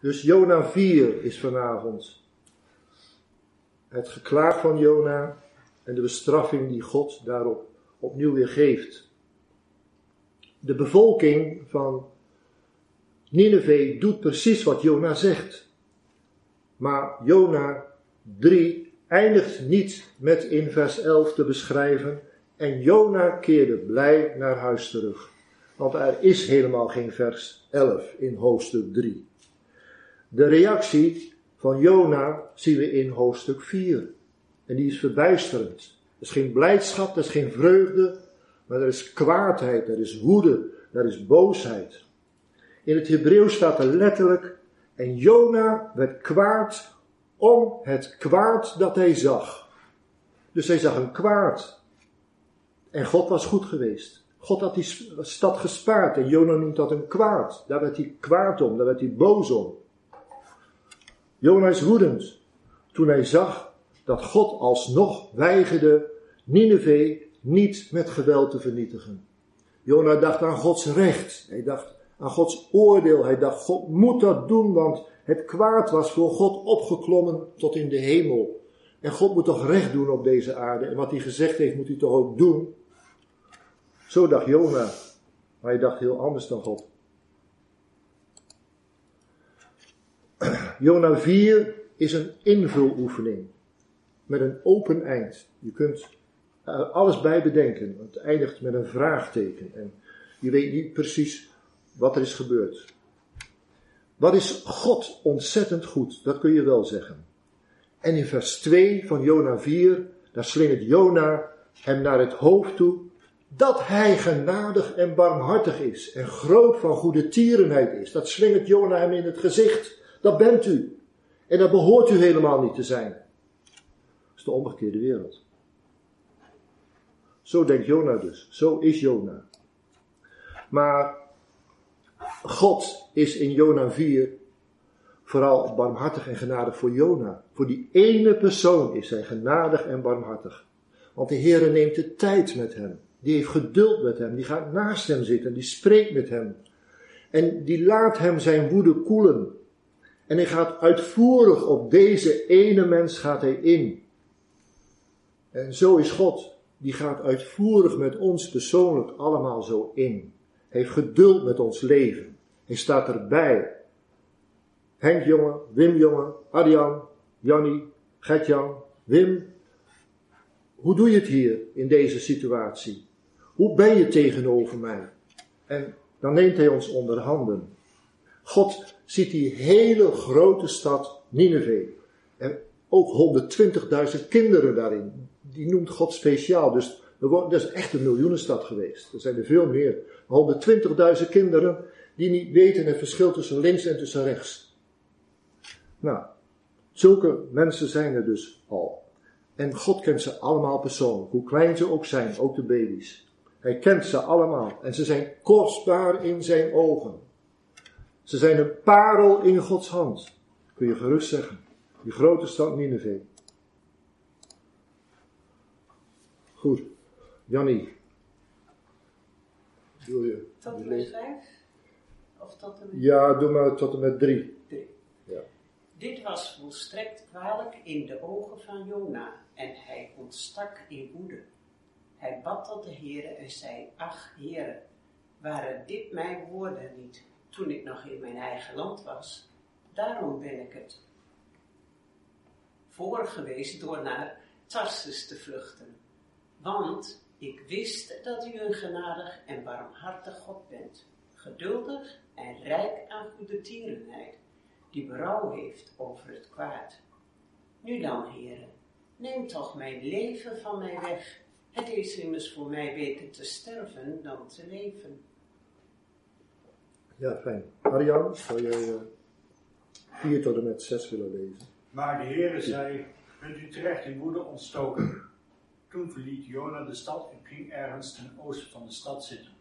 Dus Jona 4 is vanavond het geklaag van Jona en de bestraffing die God daarop opnieuw weer geeft. De bevolking van Nineveh doet precies wat Jona zegt. Maar Jona 3 eindigt niet met in vers 11 te beschrijven en Jona keerde blij naar huis terug. Want er is helemaal geen vers 11 in hoofdstuk 3. De reactie van Jona zien we in hoofdstuk 4. En die is verbijsterend. Er is geen blijdschap, er is geen vreugde, maar er is kwaadheid, er is woede, er is boosheid. In het Hebreeuws staat er letterlijk, en Jona werd kwaad om het kwaad dat hij zag. Dus hij zag een kwaad. En God was goed geweest. God had die stad gespaard en Jona noemt dat een kwaad. Daar werd hij kwaad om, daar werd hij boos om. Jona is woedend toen hij zag dat God alsnog weigerde Nineveh niet met geweld te vernietigen. Jona dacht aan Gods recht. Hij dacht aan Gods oordeel. Hij dacht, God moet dat doen, want het kwaad was voor God opgeklommen tot in de hemel. En God moet toch recht doen op deze aarde. En wat hij gezegd heeft, moet hij toch ook doen. Zo dacht Jona. Maar hij dacht heel anders dan God. Jona 4 is een invuloefening. Met een open eind. Je kunt er alles bij bedenken. Het eindigt met een vraagteken. En je weet niet precies wat er is gebeurd. Wat is God ontzettend goed, dat kun je wel zeggen. En in vers 2 van Jona 4, daar slingert Jona hem naar het hoofd toe dat hij genadig en barmhartig is en groot van goede tierenheid is. Dat slingert Jona hem in het gezicht. Dat bent u. En dat behoort u helemaal niet te zijn. Dat is de omgekeerde wereld. Zo denkt Jona dus. Zo is Jona. Maar God is in Jona 4 vooral barmhartig en genadig voor Jona. Voor die ene persoon is hij genadig en barmhartig. Want de Heere neemt de tijd met hem. Die heeft geduld met hem. Die gaat naast hem zitten. Die spreekt met hem. En die laat hem zijn woede koelen. En hij gaat uitvoerig op deze ene mens gaat hij in. En zo is God. Die gaat uitvoerig met ons persoonlijk allemaal zo in. Hij heeft geduld met ons leven. Hij staat erbij. Henk jongen, Wim jongen, Arjan, Jannie, Gertjan, Wim. Hoe doe je het hier in deze situatie? Hoe ben je tegenover mij? En dan neemt hij ons onder handen. God ziet die hele grote stad Nineveh. En ook 120.000 kinderen daarin. Die noemt God speciaal. Dus dat is echt een miljoenenstad geweest. Er zijn er veel meer. 120.000 kinderen die niet weten het verschil tussen links en tussen rechts. Nou, zulke mensen zijn er dus al. En God kent ze allemaal persoonlijk, hoe klein ze ook zijn, ook de baby's. Hij kent ze allemaal en ze zijn kostbaar in zijn ogen. Ze zijn een parel in Gods hand, kun je gerust zeggen. Die grote stad Nineveh. Goed, Jannie. Doe je? Tot en met vijf? Of tot en met... Ja, doe maar tot en met drie. drie. Ja. Dit was volstrekt kwalijk in de ogen van Jona en hij ontstak in woede. Hij bad tot de Heere en zei, ach Heere, waren dit mijn woorden niet toen ik nog in mijn eigen land was? Daarom ben ik het voor geweest door naar Tarsus te vluchten. Want ik wist dat u een genadig en barmhartig God bent, geduldig en rijk aan goede tierenheid, die berouw heeft over het kwaad. Nu dan, heren, neem toch mijn leven van mij weg het is immers voor mij beter te sterven dan te leven. Ja, fijn. Arjan, zou jij uh, vier tot en met zes willen lezen? Maar de Heere zei, bent u terecht in woede ontstoken. Toen verliet Jona de stad en ging ergens ten oosten van de stad zitten.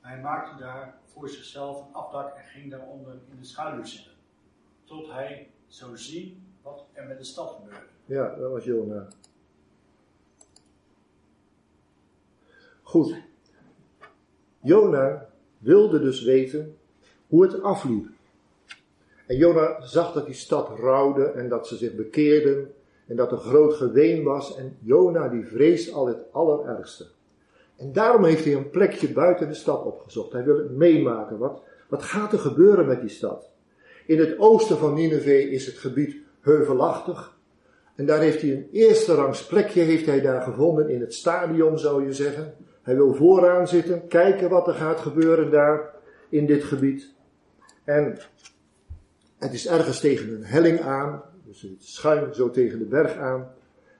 Hij maakte daar voor zichzelf een afdak en ging daaronder in de schaduw zitten. Tot hij zou zien wat er met de stad gebeurde. Ja, dat was Jona. Goed. Jona wilde dus weten hoe het afliep. En Jona zag dat die stad rouwde en dat ze zich bekeerden en dat er groot geween was. En Jona die vreest al het allerergste. En daarom heeft hij een plekje buiten de stad opgezocht. Hij wil het meemaken. Wat, wat gaat er gebeuren met die stad? In het oosten van Nineveh is het gebied heuvelachtig. En daar heeft hij een eerste rangs plekje heeft hij daar gevonden in het stadion zou je zeggen. Hij wil vooraan zitten, kijken wat er gaat gebeuren daar in dit gebied. En het is ergens tegen een helling aan, dus het schuin zo tegen de berg aan.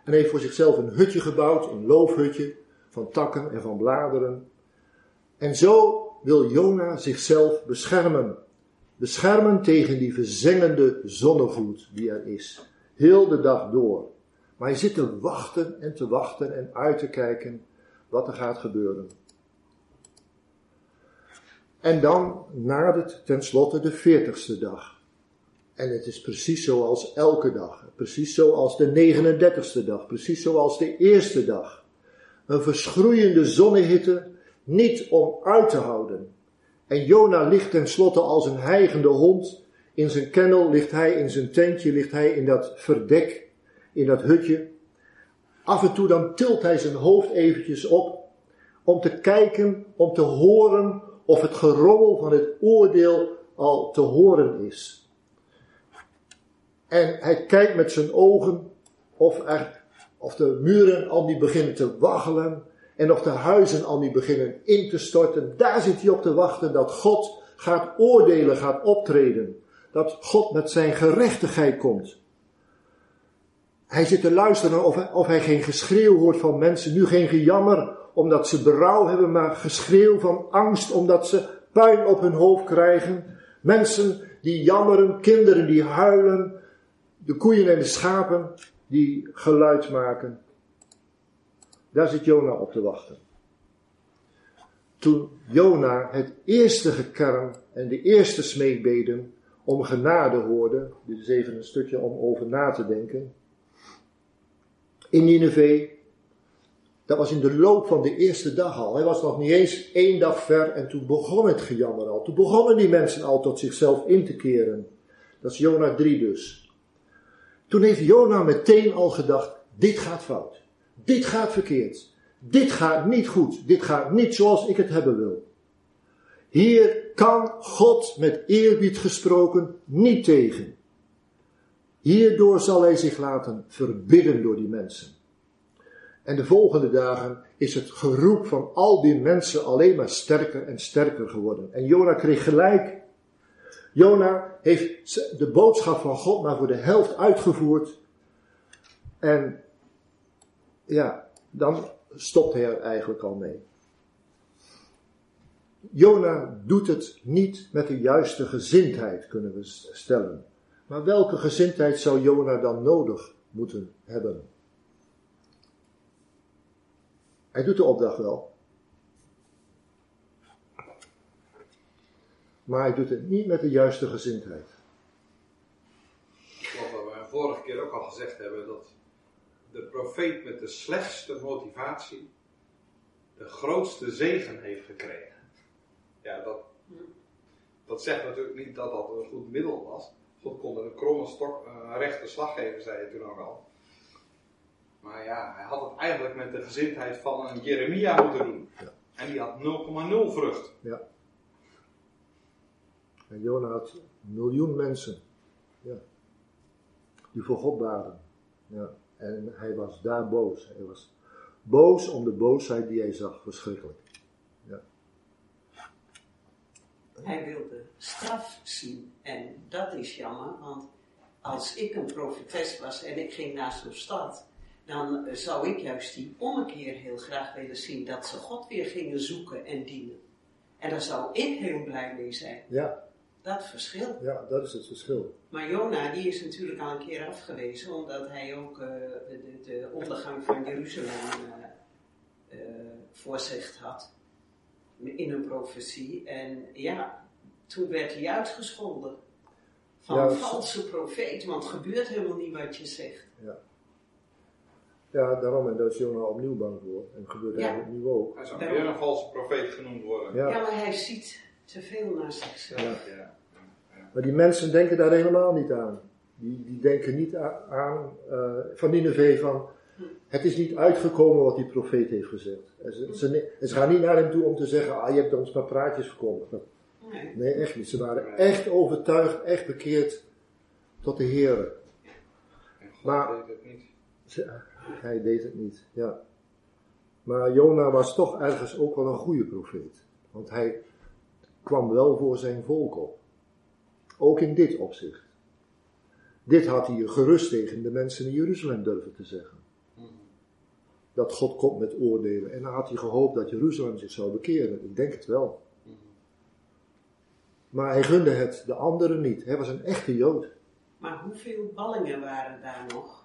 En heeft voor zichzelf een hutje gebouwd, een loofhutje van takken en van bladeren. En zo wil Jona zichzelf beschermen. Beschermen tegen die verzengende zonnevloed die er is. Heel de dag door. Maar hij zit te wachten en te wachten en uit te kijken wat er gaat gebeuren. En dan nadert tenslotte de veertigste dag. En het is precies zoals elke dag. Precies zoals de 39ste dag. Precies zoals de eerste dag. Een verschroeiende zonnehitte, niet om uit te houden. En Jona ligt tenslotte als een hijgende hond. In zijn kennel ligt hij, in zijn tentje ligt hij in dat verdek, in dat hutje. Af en toe dan tilt hij zijn hoofd eventjes op om te kijken, om te horen of het gerommel van het oordeel al te horen is. En hij kijkt met zijn ogen of, er, of de muren al niet beginnen te waggelen en of de huizen al niet beginnen in te storten. Daar zit hij op te wachten dat God gaat oordelen, gaat optreden. Dat God met zijn gerechtigheid komt. Hij zit te luisteren of hij, of hij geen geschreeuw hoort van mensen, nu geen gejammer omdat ze berouw hebben, maar geschreeuw van angst omdat ze puin op hun hoofd krijgen. Mensen die jammeren, kinderen die huilen, de koeien en de schapen die geluid maken. Daar zit Jona op te wachten. Toen Jona het eerste gekerm en de eerste smeekbeden om genade hoorde, dit is even een stukje om over na te denken, in Nineveh, dat was in de loop van de eerste dag al. Hij was nog niet eens één dag ver en toen begon het gejammer al. Toen begonnen die mensen al tot zichzelf in te keren. Dat is Jona 3 dus. Toen heeft Jona meteen al gedacht, dit gaat fout. Dit gaat verkeerd. Dit gaat niet goed. Dit gaat niet zoals ik het hebben wil. Hier kan God met eerbied gesproken niet tegen. Hierdoor zal hij zich laten verbidden door die mensen. En de volgende dagen is het geroep van al die mensen alleen maar sterker en sterker geworden. En Jona kreeg gelijk. Jona heeft de boodschap van God maar voor de helft uitgevoerd. En ja, dan stopt hij er eigenlijk al mee. Jona doet het niet met de juiste gezindheid, kunnen we stellen. Maar welke gezindheid zou Jona dan nodig moeten hebben? Hij doet de opdracht wel. Maar hij doet het niet met de juiste gezindheid. Wat we vorige keer ook al gezegd hebben, dat de profeet met de slechtste motivatie de grootste zegen heeft gekregen. Ja, dat, dat zegt natuurlijk niet dat dat een goed middel was. God kon er een kromme stok, een rechte slag geven, zei je toen ook al. Maar ja, hij had het eigenlijk met de gezindheid van een Jeremia moeten doen. Ja. En die had 0,0 vrucht. Ja. En Jona had een miljoen mensen. Ja. Die voor God waren. Ja. En hij was daar boos. Hij was boos om de boosheid die hij zag. Verschrikkelijk. Ja. Hij wilde straf zien. En dat is jammer, want als ik een profetes was en ik ging naar zo'n stad dan zou ik juist die ommekeer heel graag willen zien. Dat ze God weer gingen zoeken en dienen. En daar zou ik heel blij mee zijn. Ja. Dat verschil. Ja, dat is het verschil. Maar Jona, die is natuurlijk al een keer afgewezen, omdat hij ook uh, de, de, ondergang van Jeruzalem uh, uh, had. In een profetie. En ja, toen werd hij uitgescholden. Van ja, valse profeet, want het gebeurt helemaal niet wat je zegt. Ja. Ja, daarom, en daar is Jona opnieuw bang voor. En dat gebeurt ja. eigenlijk nu ook. Hij zou weer een valse profeet genoemd worden. Ja. ja, maar hij ziet te veel naar zichzelf. Ja. Ja. Maar die mensen denken daar helemaal niet aan. Die, die denken niet aan eh, van Nineveh van, het is niet uitgekomen wat die profeet heeft gezegd. En ze, ze, en ze gaan niet naar hem toe om te zeggen, ah je hebt ons maar praatjes verkondigd. Nee. Nee, echt niet. Ze waren echt overtuigd, echt bekeerd tot de Heer. Maar- deed het niet. Ze- Hij deed het niet, ja. Maar Jona was toch ergens ook wel een goede profeet. Want hij kwam wel voor zijn volk op. Ook in dit opzicht. Dit had hij gerust tegen de mensen in Jeruzalem durven te zeggen. Dat God komt met oordelen. En dan had hij gehoopt dat Jeruzalem zich zou bekeren. Ik denk het wel. Maar hij gunde het de anderen niet. Hij was een echte Jood. Maar hoeveel ballingen waren daar nog?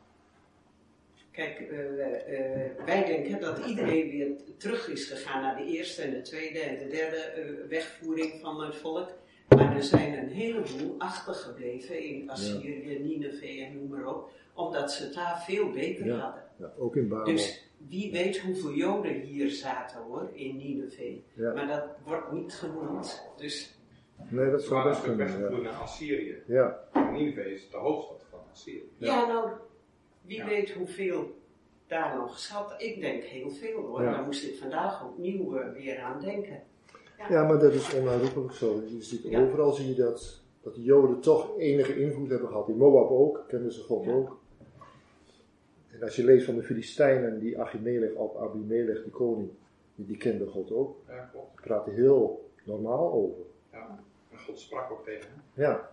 Kijk, eh, eh, wij denken dat iedereen weer terug is gegaan naar de eerste en de tweede en de derde eh, wegvoering van het volk. Maar er zijn een heleboel achtergebleven in Assyrië, Nineveh en noem maar op, omdat ze het daar veel beter Ja. hadden. Ja, ook in Babel. Dus wie weet hoeveel Joden hier zaten hoor, in Nineveh. Ja. Maar dat wordt niet genoemd. Dus Nee, dat zou best kunnen. Ja. naar Assyrië. ja. Nineveh is de hoofdstad van Assyrië. Ja, nou, wie Ja. weet hoeveel daar nog zat. Ik denk heel veel hoor. Ja. Daar moest ik vandaag opnieuw eh, weer aan denken. Ja, maar dat is onherroepelijk zo. Je ziet Ja. overal zie je dat, dat de Joden toch enige invloed hebben gehad. In Moab ook, kenden ze God Ja. ook. En als je leest van de Filistijnen, die Achimelech, op Abimelech, die koning, die, die kende God ook. Ja, klopt. Die praten heel normaal over. Ja. En God sprak ook tegen hem. Ja.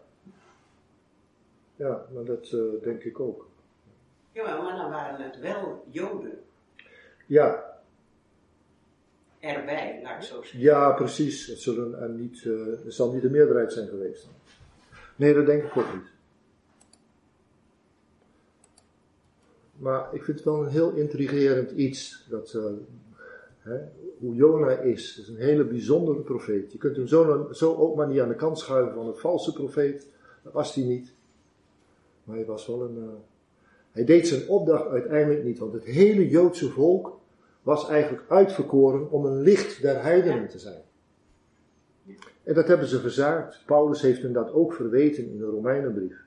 Ja, maar dat eh, denk ik ook. Jawel, maar dan waren het wel Joden Ja, erbij, laat ik zo zeggen. ja precies. Het, zullen er niet, eh, het zal niet de meerderheid zijn geweest. Nee, dat denk ik ook niet. Maar ik vind het wel een heel intrigerend iets. Dat, eh, hè, hoe Jona is. Het is een hele bijzondere profeet. Je kunt hem zo, zo ook maar niet aan de kant schuiven van een valse profeet. Dat was hij niet. Maar hij was wel een. eh, hij deed zijn opdracht uiteindelijk niet. Want het hele Joodse volk was eigenlijk uitverkoren om een licht der heidenen te zijn. En dat hebben ze verzaakt. Paulus heeft hen dat ook verweten in de Romeinenbrief.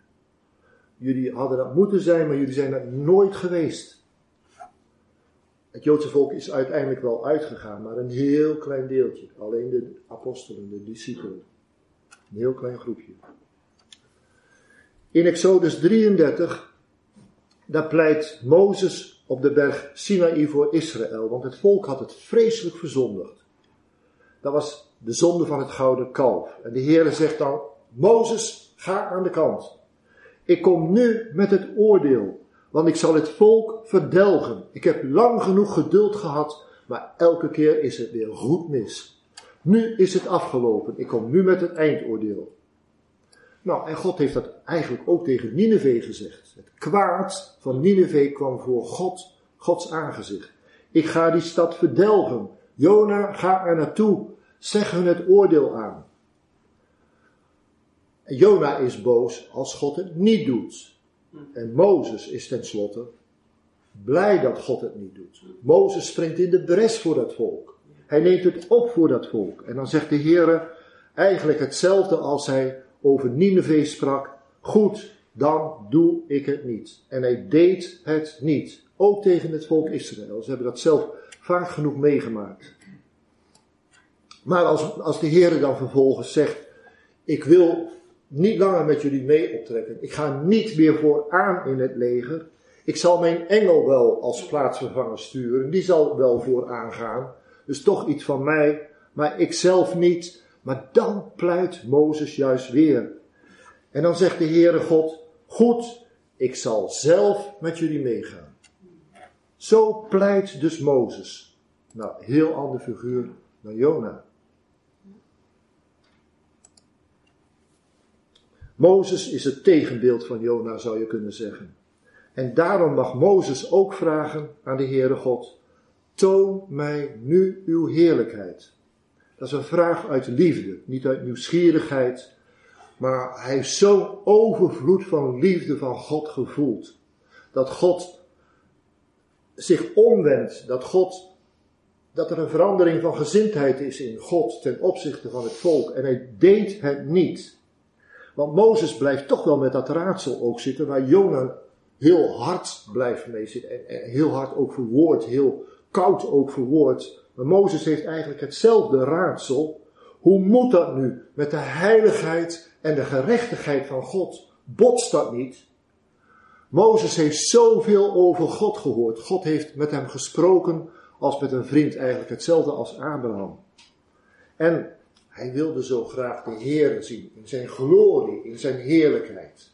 Jullie hadden dat moeten zijn, maar jullie zijn dat nooit geweest. Het Joodse volk is uiteindelijk wel uitgegaan, maar een heel klein deeltje. Alleen de apostelen, de discipelen. Een heel klein groepje. In Exodus 33, daar pleit Mozes op de berg Sinaï voor Israël, want het volk had het vreselijk verzondigd. Dat was de zonde van het gouden kalf. En de Heere zegt dan, Mozes, ga aan de kant. Ik kom nu met het oordeel, want ik zal het volk verdelgen. Ik heb lang genoeg geduld gehad, maar elke keer is het weer goed mis. Nu is het afgelopen. Ik kom nu met het eindoordeel. Nou, en God heeft dat eigenlijk ook tegen Nineveh gezegd. Het kwaad van Nineveh kwam voor God, Gods aangezicht. Ik ga die stad verdelgen. Jona, ga er naartoe. Zeg hun het oordeel aan. En Jona is boos als God het niet doet. En Mozes is tenslotte blij dat God het niet doet. Mozes springt in de bres voor dat volk. Hij neemt het op voor dat volk. En dan zegt de Heer eigenlijk hetzelfde als hij over Nineveh sprak. Goed, dan doe ik het niet. En hij deed het niet. Ook tegen het volk Israël. Ze hebben dat zelf vaak genoeg meegemaakt. Maar als, als de Heer dan vervolgens zegt, ik wil niet langer met jullie mee optrekken. Ik ga niet meer vooraan in het leger. Ik zal mijn engel wel als plaatsvervanger sturen. Die zal wel vooraan gaan. Dus toch iets van mij, maar ik zelf niet. Maar dan pleit Mozes juist weer. En dan zegt de Heere God, goed, ik zal zelf met jullie meegaan. Zo pleit dus Mozes. Nou, heel ander figuur dan Jona. Mozes is het tegenbeeld van Jona, zou je kunnen zeggen. En daarom mag Mozes ook vragen aan de Heere God, toon mij nu uw heerlijkheid. Dat is een vraag uit liefde, niet uit nieuwsgierigheid, maar hij heeft zo'n overvloed van liefde van God gevoeld. Dat God zich omwendt, dat God, dat er een verandering van gezindheid is in God ten opzichte van het volk. En hij deed het niet. Want Mozes blijft toch wel met dat raadsel ook zitten, waar Jona heel hard blijft mee zitten. En, heel hard ook verwoord, heel koud ook verwoord. Maar Mozes heeft eigenlijk hetzelfde raadsel. Hoe moet dat nu met de heiligheid en de gerechtigheid van God? Botst dat niet? Mozes heeft zoveel over God gehoord. God heeft met hem gesproken als met een vriend, eigenlijk hetzelfde als Abraham. En hij wilde zo graag de Heer zien in zijn glorie, in zijn heerlijkheid.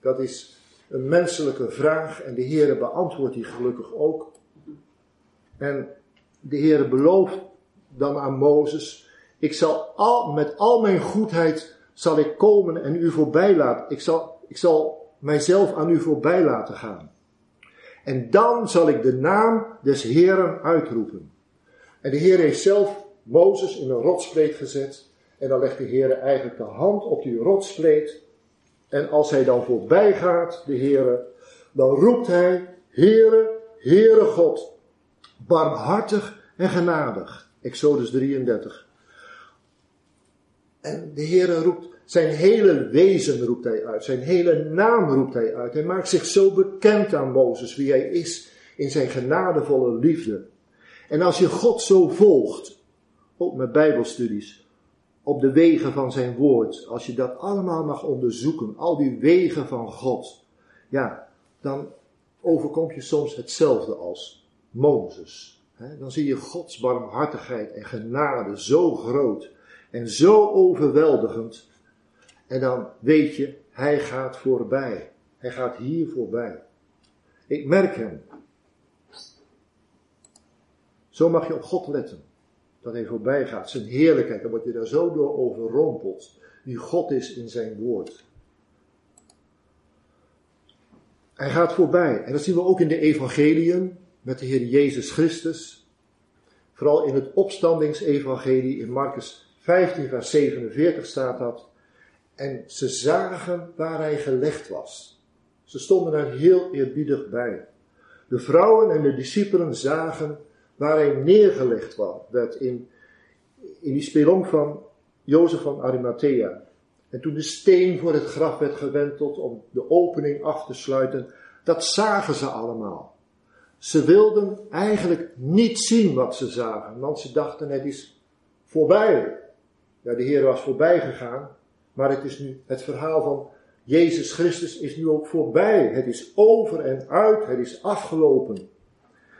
Dat is een menselijke vraag en de Heer beantwoordt die gelukkig ook. En de Heer belooft dan aan Mozes, ik zal al, met al mijn goedheid zal ik komen en u voorbij laten. Ik zal, ik zal mijzelf aan u voorbij laten gaan. En dan zal ik de naam des Heeren uitroepen. En de Heer heeft zelf Mozes in een rotspleet gezet. En dan legt de Heer eigenlijk de hand op die rotspleet. En als hij dan voorbij gaat, de Heer, dan roept hij, Heere, Heere God, barmhartig en genadig. Exodus 33. En de Heer roept, zijn hele wezen roept hij uit, zijn hele naam roept hij uit. Hij maakt zich zo bekend aan Mozes, wie hij is, in zijn genadevolle liefde. En als je God zo volgt, ook met bijbelstudies, op de wegen van zijn woord, als je dat allemaal mag onderzoeken, al die wegen van God, ja, dan overkomt je soms hetzelfde als Mozes. Dan zie je Gods barmhartigheid en genade zo groot en zo overweldigend. En dan weet je, hij gaat voorbij. Hij gaat hier voorbij. Ik merk hem. Zo mag je op God letten. Dat hij voorbij gaat. Zijn heerlijkheid. Dan word je daar zo door overrompeld. Wie God is in zijn woord. Hij gaat voorbij. En dat zien we ook in de evangeliën met de Heer Jezus Christus. Vooral in het opstandingsevangelie in Marcus 15 vers 47 staat dat. En ze zagen waar hij gelegd was. Ze stonden er heel eerbiedig bij. De vrouwen en de discipelen zagen waar hij neergelegd werd in, in die spelonk van Jozef van Arimathea. En toen de steen voor het graf werd gewenteld om de opening af te sluiten, dat zagen ze allemaal. Ze wilden eigenlijk niet zien wat ze zagen, want ze dachten het is voorbij. Ja, de Heer was voorbij gegaan, maar het is nu het verhaal van Jezus Christus is nu ook voorbij. Het is over en uit, het is afgelopen.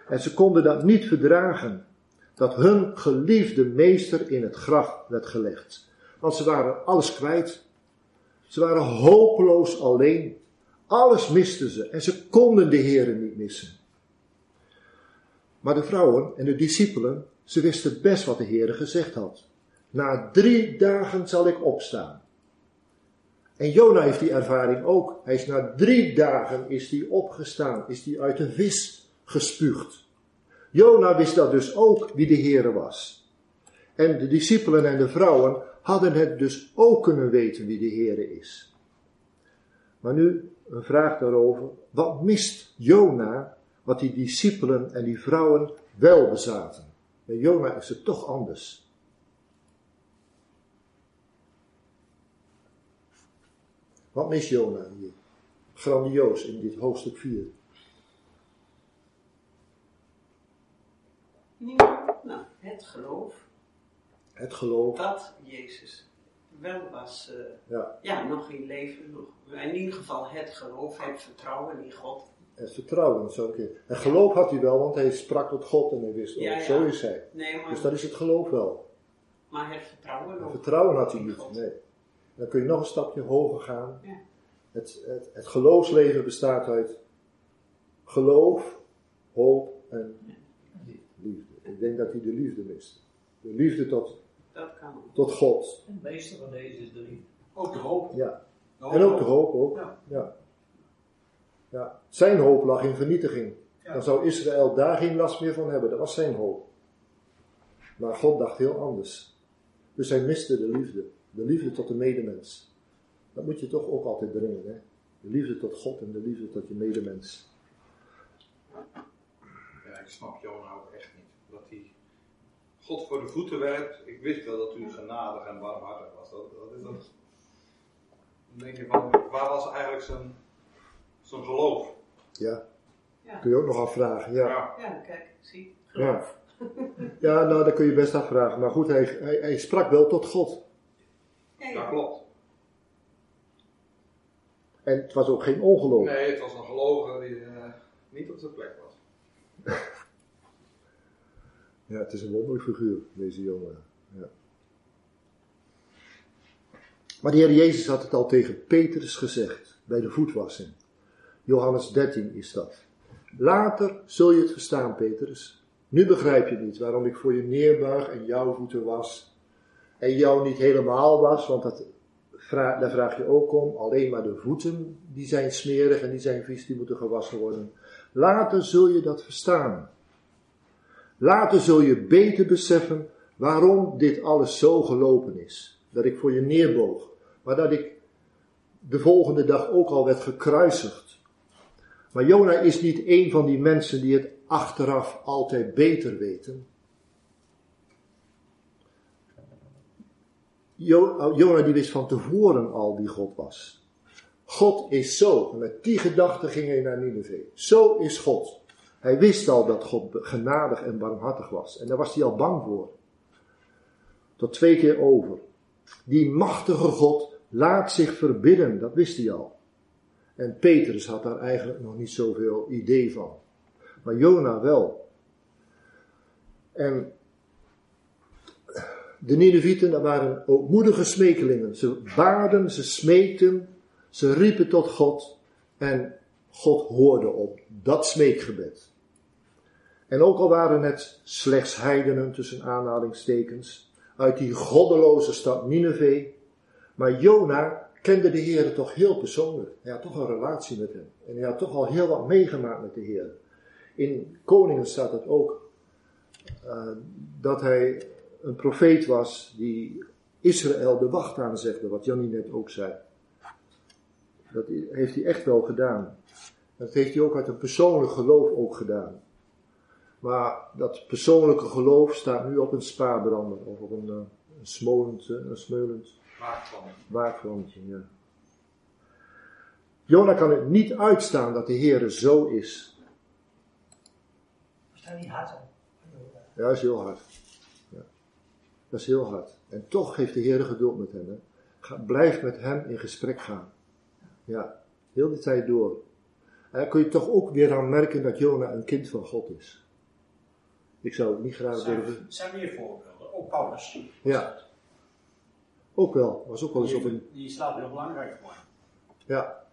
En ze konden dat niet verdragen, dat hun geliefde meester in het graf werd gelegd. Want ze waren alles kwijt. Ze waren hopeloos alleen. Alles misten ze en ze konden de Heer niet missen. Maar de vrouwen en de discipelen, ze wisten best wat de Heer gezegd had. Na drie dagen zal ik opstaan. En Jona heeft die ervaring ook. Hij is na drie dagen is hij opgestaan, is hij uit de vis gespuugd. Jona wist dat dus ook wie de Heere was. En de discipelen en de vrouwen hadden het dus ook kunnen weten wie de Heere is. Maar nu een vraag daarover. Wat mist Jona wat die discipelen en die vrouwen wel bezaten? Bij Jona is het toch anders. Wat mist Jona hier? Grandioos in dit hoofdstuk 4. Nou, het geloof. Het geloof. Dat Jezus wel was, uh, ja. ja, nog in leven. Nog, in ieder geval het geloof, het vertrouwen in God. Het vertrouwen, zo keer. En geloof had hij wel, want hij sprak tot God en hij wist, oh, ja, zo is hij. Nee, maar, dus dat is het geloof wel. Maar het vertrouwen. Het vertrouwen had hij niet, nee. Dan kun je nog een stapje hoger gaan. Ja. Het, het, het geloofsleven bestaat uit geloof, hoop en. Ik denk dat hij de liefde mist. De liefde tot, dat kan. tot God. Het meeste van deze is de liefde. Ook de hoop. Ja. De hoop. En ook de hoop ook. Ja. Ja. ja. Zijn hoop lag in vernietiging. Ja. Dan zou Israël daar geen last meer van hebben. Dat was zijn hoop. Maar God dacht heel anders. Dus hij miste de liefde. De liefde tot de medemens. Dat moet je toch ook altijd brengen. Hè? De liefde tot God en de liefde tot je medemens. Ja, ik snap Jona ook echt God voor de voeten werkt. Ik wist wel dat u genadig en barmhartig was. Dat, dat is dat. Dan denk je van, waar was eigenlijk zijn, zijn geloof? Ja, Ja. kun je ook nog afvragen. Ja, Ja. Ja, kijk, zie. ja. ja nou, dat kun je best afvragen. Maar goed, hij, hij, hij sprak wel tot God. Ja, Dat klopt. En het was ook geen ongeloof. Nee, het was een gelovige die eh, niet op zijn plek was. Ja, het is een wonderlijk figuur, deze jongen. Ja. Maar de Heer Jezus had het al tegen Petrus gezegd, bij de voetwassing. Johannes 13 is dat. Later zul je het verstaan, Petrus. Nu begrijp je niet waarom ik voor je neerbuig en jouw voeten was. En jou niet helemaal was, want dat daar vraag je ook om. Alleen maar de voeten, die zijn smerig en die zijn vies, die moeten gewassen worden. Later zul je dat verstaan. Later zul je beter beseffen waarom dit alles zo gelopen is. Dat ik voor je neerboog, maar dat ik de volgende dag ook al werd gekruisigd. Maar Jona is niet een van die mensen die het achteraf altijd beter weten. Jo- Jona die wist van tevoren al wie God was. God is zo. En met die gedachte ging hij naar Nineveh. Zo is God. Hij wist al dat God genadig en barmhartig was. En daar was hij al bang voor. Tot twee keer over. Die machtige God laat zich verbidden. Dat wist hij al. En Petrus had daar eigenlijk nog niet zoveel idee van. Maar Jona wel. En de Ninevieten, dat waren ootmoedige smekelingen. Ze baden, ze smeekten, ze riepen tot God. En God hoorde op dat smeekgebed. En ook al waren het slechts heidenen tussen aanhalingstekens uit die goddeloze stad Nineveh, maar Jona kende de Heer toch heel persoonlijk. Hij had toch een relatie met hem. En hij had toch al heel wat meegemaakt met de Heer. In Koningen staat het ook eh, dat hij een profeet was die Israël de wacht aanzegde, wat Jannie net ook zei. Dat heeft hij echt wel gedaan. Dat heeft hij ook uit een persoonlijk geloof ook gedaan. Maar dat persoonlijke geloof staat nu op een spaarbrander of op een, eh, een smolend, eh, een smeulend waakvlammetje. Ja. Jona kan het niet uitstaan dat de Heer zo is. Is niet hard? dan? Ja, dat is heel hard. Ja. Dat is heel hard. En toch heeft de Heer geduld met hem. Hè. Ga, blijf met hem in gesprek gaan. Ja, heel de tijd door. En dan kun je toch ook weer aan merken dat Jona een kind van God is. Ik zou het niet graag zijn, durven. er zijn meer voorbeelden. Ook Paulus. Ja. Ook wel. Was ook wel eens op een. Die, die slaat heel belangrijk voor. Ja.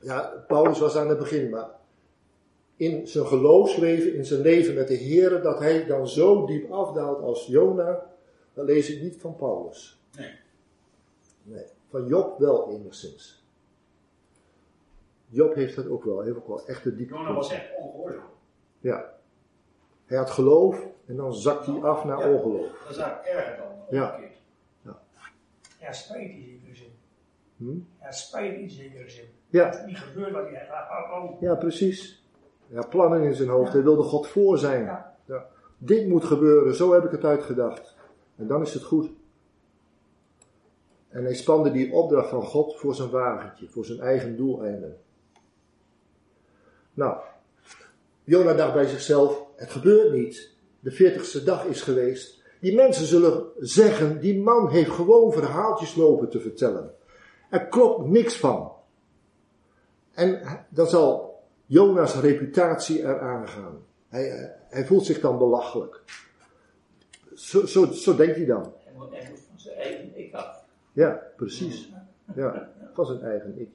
Ja, Paulus was aan het begin, maar in zijn geloofsleven, in zijn leven met de Heer, dat hij dan zo diep afdaalt als Jona, dat lees ik niet van Paulus. Nee. Van Job wel enigszins. Job heeft dat ook wel, heeft ook wel echt een diepe. Jona was echt ongehoorzaam. Ja. Hij had geloof en dan zakt hij af naar Ja. ongeloof. Dat is eigenlijk erger dan Ja. omgekeerd. Ja, spijt in zekere zin. Hm? Ja, spijt in zekere zin. Ja. Dat niet gebeurt wat hij had. Oh, Ja, precies. Ja, plannen in zijn hoofd. Hij wilde God voor zijn. Ja. Ja. Dit moet gebeuren, zo heb ik het uitgedacht. En dan is het goed. En hij spande die opdracht van God voor zijn wagentje, voor zijn eigen doeleinden. Nou, Jona dacht bij zichzelf, het gebeurt niet. De veertigste dag is geweest. Die mensen zullen zeggen, die man heeft gewoon verhaaltjes lopen te vertellen. Er klopt niks van. En dan zal Jona's reputatie eraan gaan. Hij, hij voelt zich dan belachelijk. Zo, zo, zo denkt hij dan. hij moet van zijn eigen. Ja, precies. Ja, van zijn eigen ik.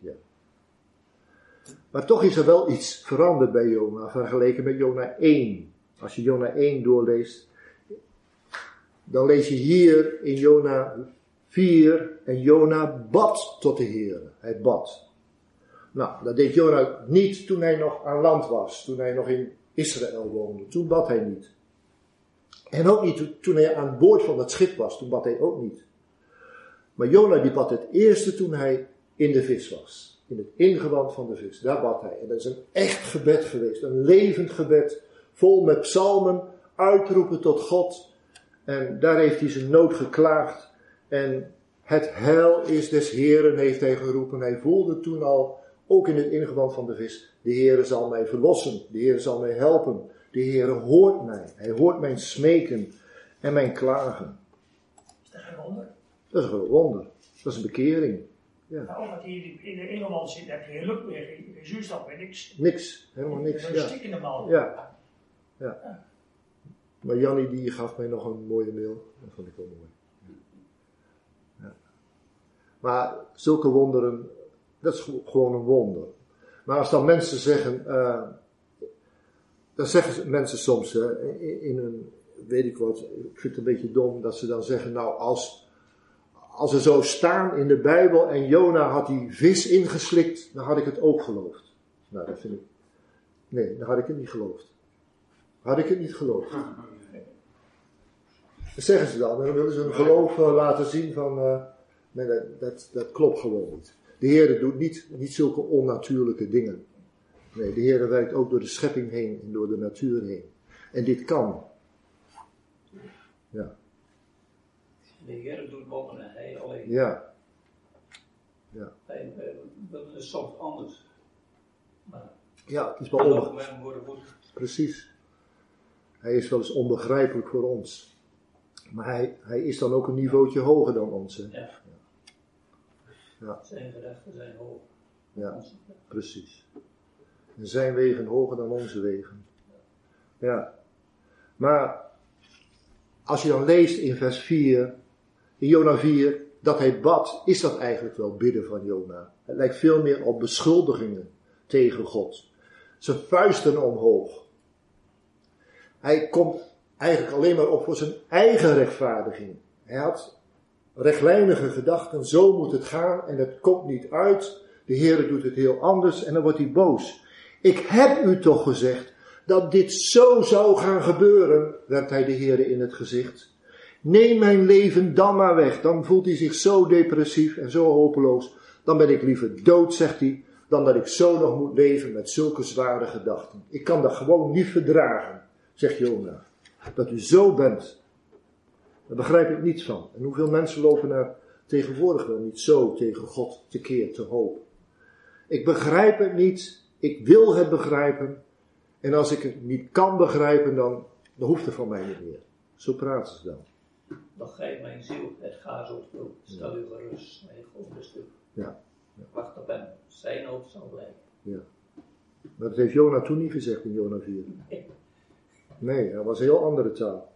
Maar toch is er wel iets veranderd bij Jona vergeleken met Jona 1. Als je Jona 1 doorleest, dan lees je hier in Jona 4 en Jona bad tot de Heer. Hij bad. Nou, dat deed Jona niet toen hij nog aan land was, toen hij nog in Israël woonde. Toen bad hij niet. En ook niet to- toen hij aan boord van het schip was, toen bad hij ook niet. Maar Jona die bad het eerste toen hij in de vis was. In het ingewand van de vis. Daar bad hij. En dat is een echt gebed geweest. Een levend gebed. Vol met psalmen. Uitroepen tot God. En daar heeft hij zijn nood geklaagd. En Het heil is des Heren, heeft hij geroepen. Hij voelde toen al, ook in het ingewand van de vis, de Heere zal mij verlossen. De Heere zal mij helpen. De Heere hoort mij. Hij hoort mijn smeken en mijn klagen. Is dat wonder? Dat is een wonder. Dat is een bekering. Nou, wat hier in de Engeland zit, heb je geen lucht meer, geen, geen zuurstof meer, niks. Niks, helemaal niks. is een Ja. stikkende man. Ja. Maar Jannie die gaf mij nog een mooie mail. Dat vond ik wel mooi. Ja. Maar zulke wonderen, dat is ge- gewoon een wonder. Maar als dan mensen zeggen, eh, dan zeggen mensen soms in, in een, weet ik wat, ik vind het een beetje dom, dat ze dan zeggen, nou als, als er zo staan in de Bijbel en Jona had die vis ingeslikt, dan had ik het ook geloofd. Nou, dat vind ik, nee, dan had ik het niet geloofd. Had ik het niet geloofd. Dat zeggen ze dan. Dan willen ze hun geloof eh, laten zien van, eh, nee, dat, dat, dat klopt gewoon niet. De Heer doet niet, niet zulke onnatuurlijke dingen. Nee, de Heer werkt ook door de schepping heen en door de natuur heen. En dit kan. Ja, De Heer doet wonderen, hij alleen. ja, Hij, eh, dat is soms anders. Maar ja, het is wel andere onbe- momenten worden goed. Precies. Hij is wel eens onbegrijpelijk voor ons. Maar hij, hij is dan ook een niveautje hoger dan ons. Hè? Ja. Ja. Zijn gedachten zijn hoog. Ja. Precies. En zijn wegen hoger dan onze wegen. Ja. Maar als je dan leest in vers 4, in Jona 4, dat hij bad, is dat eigenlijk wel bidden van Jona. Het lijkt veel meer op beschuldigingen tegen God. Zijn vuisten omhoog. Hij komt eigenlijk alleen maar op voor zijn eigen rechtvaardiging. Hij had rechtlijnige gedachten, zo moet het gaan en het komt niet uit. De Heer doet het heel anders en dan wordt hij boos. Ik heb u toch gezegd dat dit zo zou gaan gebeuren, werpt hij de Heer in het gezicht. Neem mijn leven dan maar weg. Dan voelt hij zich zo depressief en zo hopeloos. Dan ben ik liever dood, zegt hij, dan dat ik zo nog moet leven met zulke zware gedachten. Ik kan dat gewoon niet verdragen, zegt Jona. Dat u zo bent. Daar begrijp ik niets van. En hoeveel mensen lopen er tegenwoordig wel niet zo tegen God tekeer te hoop. Ik begrijp het niet. Ik wil het begrijpen. En als ik het niet kan begrijpen, dan, dan hoeft het van mij niet meer. Zo praten ze dan. Begrijp mijn ziel, het gaat zo vroeg. Stel u gerust, mijn God is stuk. Ja. Wacht op hem, zijn hoop zal blijven. Maar dat heeft Jona toen niet gezegd in Jona 4. Nee, dat was een heel andere taal.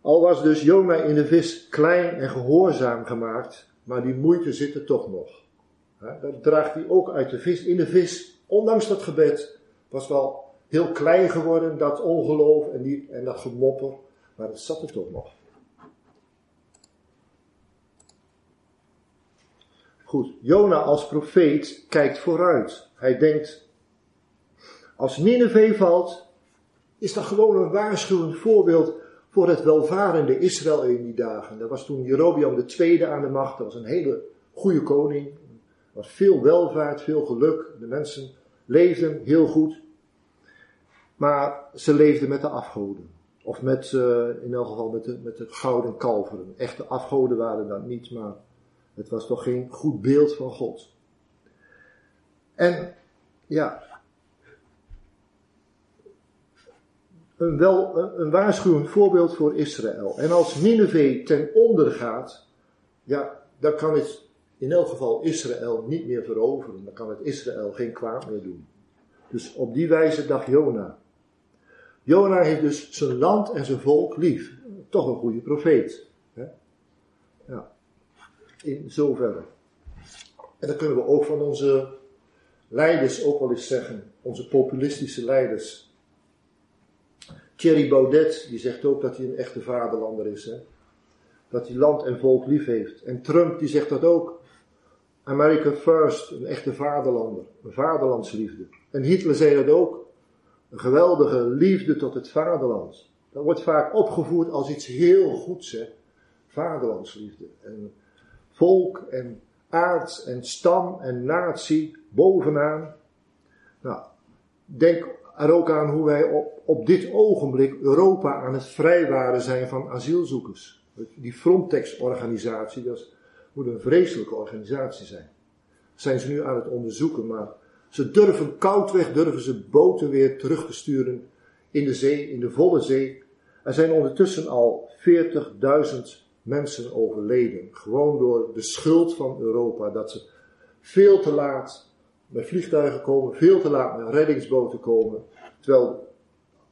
Al was dus Jona in de vis klein en gehoorzaam gemaakt, maar die moeite zit er toch nog. Dat draagt hij ook uit de vis. In de vis, ondanks dat gebed, was wel heel klein geworden, dat ongeloof en, die, en dat gemopper, maar het zat er toch nog. Goed, Jona als profeet kijkt vooruit. Hij denkt, als Nineveh valt, is dat gewoon een waarschuwend voorbeeld voor het welvarende Israël in die dagen. Dat was toen Jerobeam II aan de macht. Dat was een hele goede koning. Er was veel welvaart, veel geluk. De mensen leefden heel goed. Maar ze leefden met de afgoden. Of met, eh, in elk geval met de, met de gouden kalveren. Echte afgoden waren dat niet, maar het was toch geen goed beeld van God. En ja, een, wel, een, een waarschuwend voorbeeld voor Israël. En als Nineveh ten onder gaat, ja, dan kan het in elk geval Israël niet meer veroveren. Dan kan het Israël geen kwaad meer doen. Dus op die wijze dacht Jona. Jona heeft dus zijn land en zijn volk lief. Toch een goede profeet. Hè? Ja. In zoverre. En dat kunnen we ook van onze leiders ook wel eens zeggen. Onze populistische leiders. Thierry Baudet, die zegt ook dat hij een echte vaderlander is. Hè? Dat hij land en volk lief heeft. En Trump, die zegt dat ook. America first, een echte vaderlander. Een vaderlandsliefde. En Hitler zei dat ook. Een geweldige liefde tot het vaderland. Dat wordt vaak opgevoerd als iets heel goeds, hè. Vaderlandsliefde. En volk en aard en stam en natie bovenaan. Nou, denk er ook aan hoe wij op, op dit ogenblik Europa aan het vrijwaren zijn van asielzoekers. Die Frontex-organisatie, dat moet een vreselijke organisatie zijn. Zijn ze nu aan het onderzoeken, maar ze durven koudweg, durven ze boten weer terug te sturen in de zee, in de volle zee. Er zijn ondertussen al 40.000 mensen overleden. Gewoon door de schuld van Europa. Dat ze veel te laat met vliegtuigen komen, veel te laat met reddingsboten komen. Terwijl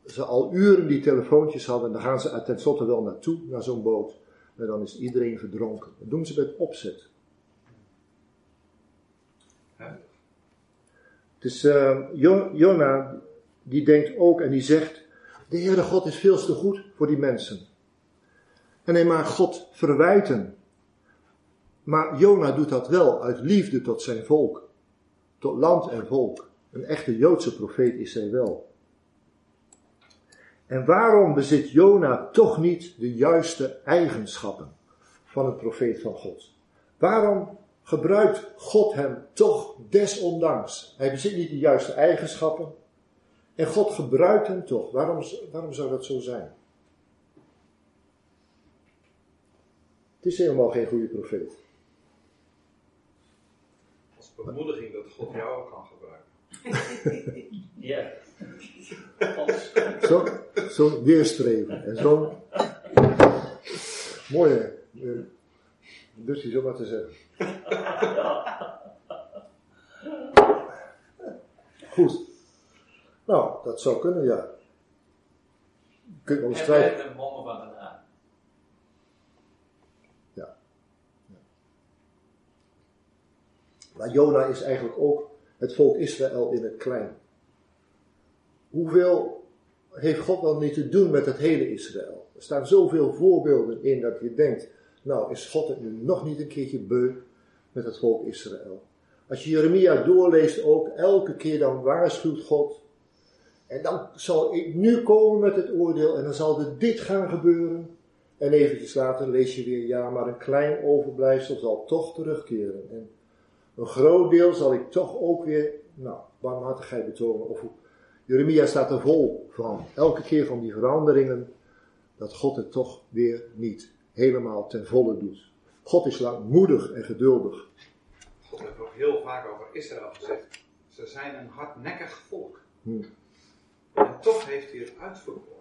ze al uren die telefoontjes hadden. Dan gaan ze tenslotte wel naartoe, naar zo'n boot. En dan is iedereen verdronken. Dat doen ze met opzet. Dus eh, Jo- Jona, die denkt ook en die zegt: De Heere God is veel te goed voor die mensen. En hij maakt God verwijten. Maar Jona doet dat wel uit liefde tot zijn volk, tot land en volk. Een echte Joodse profeet is hij wel. En waarom bezit Jona toch niet de juiste eigenschappen van een profeet van God? Waarom gebruikt God hem toch desondanks? Hij bezit niet de juiste eigenschappen. En God gebruikt hem toch. Waarom, waarom zou dat zo zijn? Het is helemaal geen goede profeet. Als bemoediging dat God jou ook kan gebruiken. Ja. Als, Zo, zo'n weerstreven. En zo'n mooie, eh, durf je zo maar te zeggen. Goed. Nou, dat zou kunnen, ja. Je kunt wel eens en twijfelen. blijft een wonder van genade. Maar Jona is eigenlijk ook het volk Israël in het klein. Hoeveel heeft God wel niet te doen met het hele Israël? Er staan zoveel voorbeelden in dat je denkt, nou is God het nu nog niet een keertje beu met het volk Israël. Als je Jeremia doorleest ook, elke keer dan waarschuwt God. En dan zal ik nu komen met het oordeel en dan zal er dit gaan gebeuren. En eventjes later lees je weer, ja, maar een klein overblijfsel zal toch terugkeren. En een groot deel zal ik toch ook weer, nou, barmhartigheid betonen. Of Jeremia staat er vol van. Elke keer van die veranderingen, dat God het toch weer niet helemaal ten volle doet. God is langmoedig en geduldig. God heeft ook heel vaak over Israël gezegd. Ze zijn een hardnekkig volk. Hm. En toch heeft hij het uitverkoren.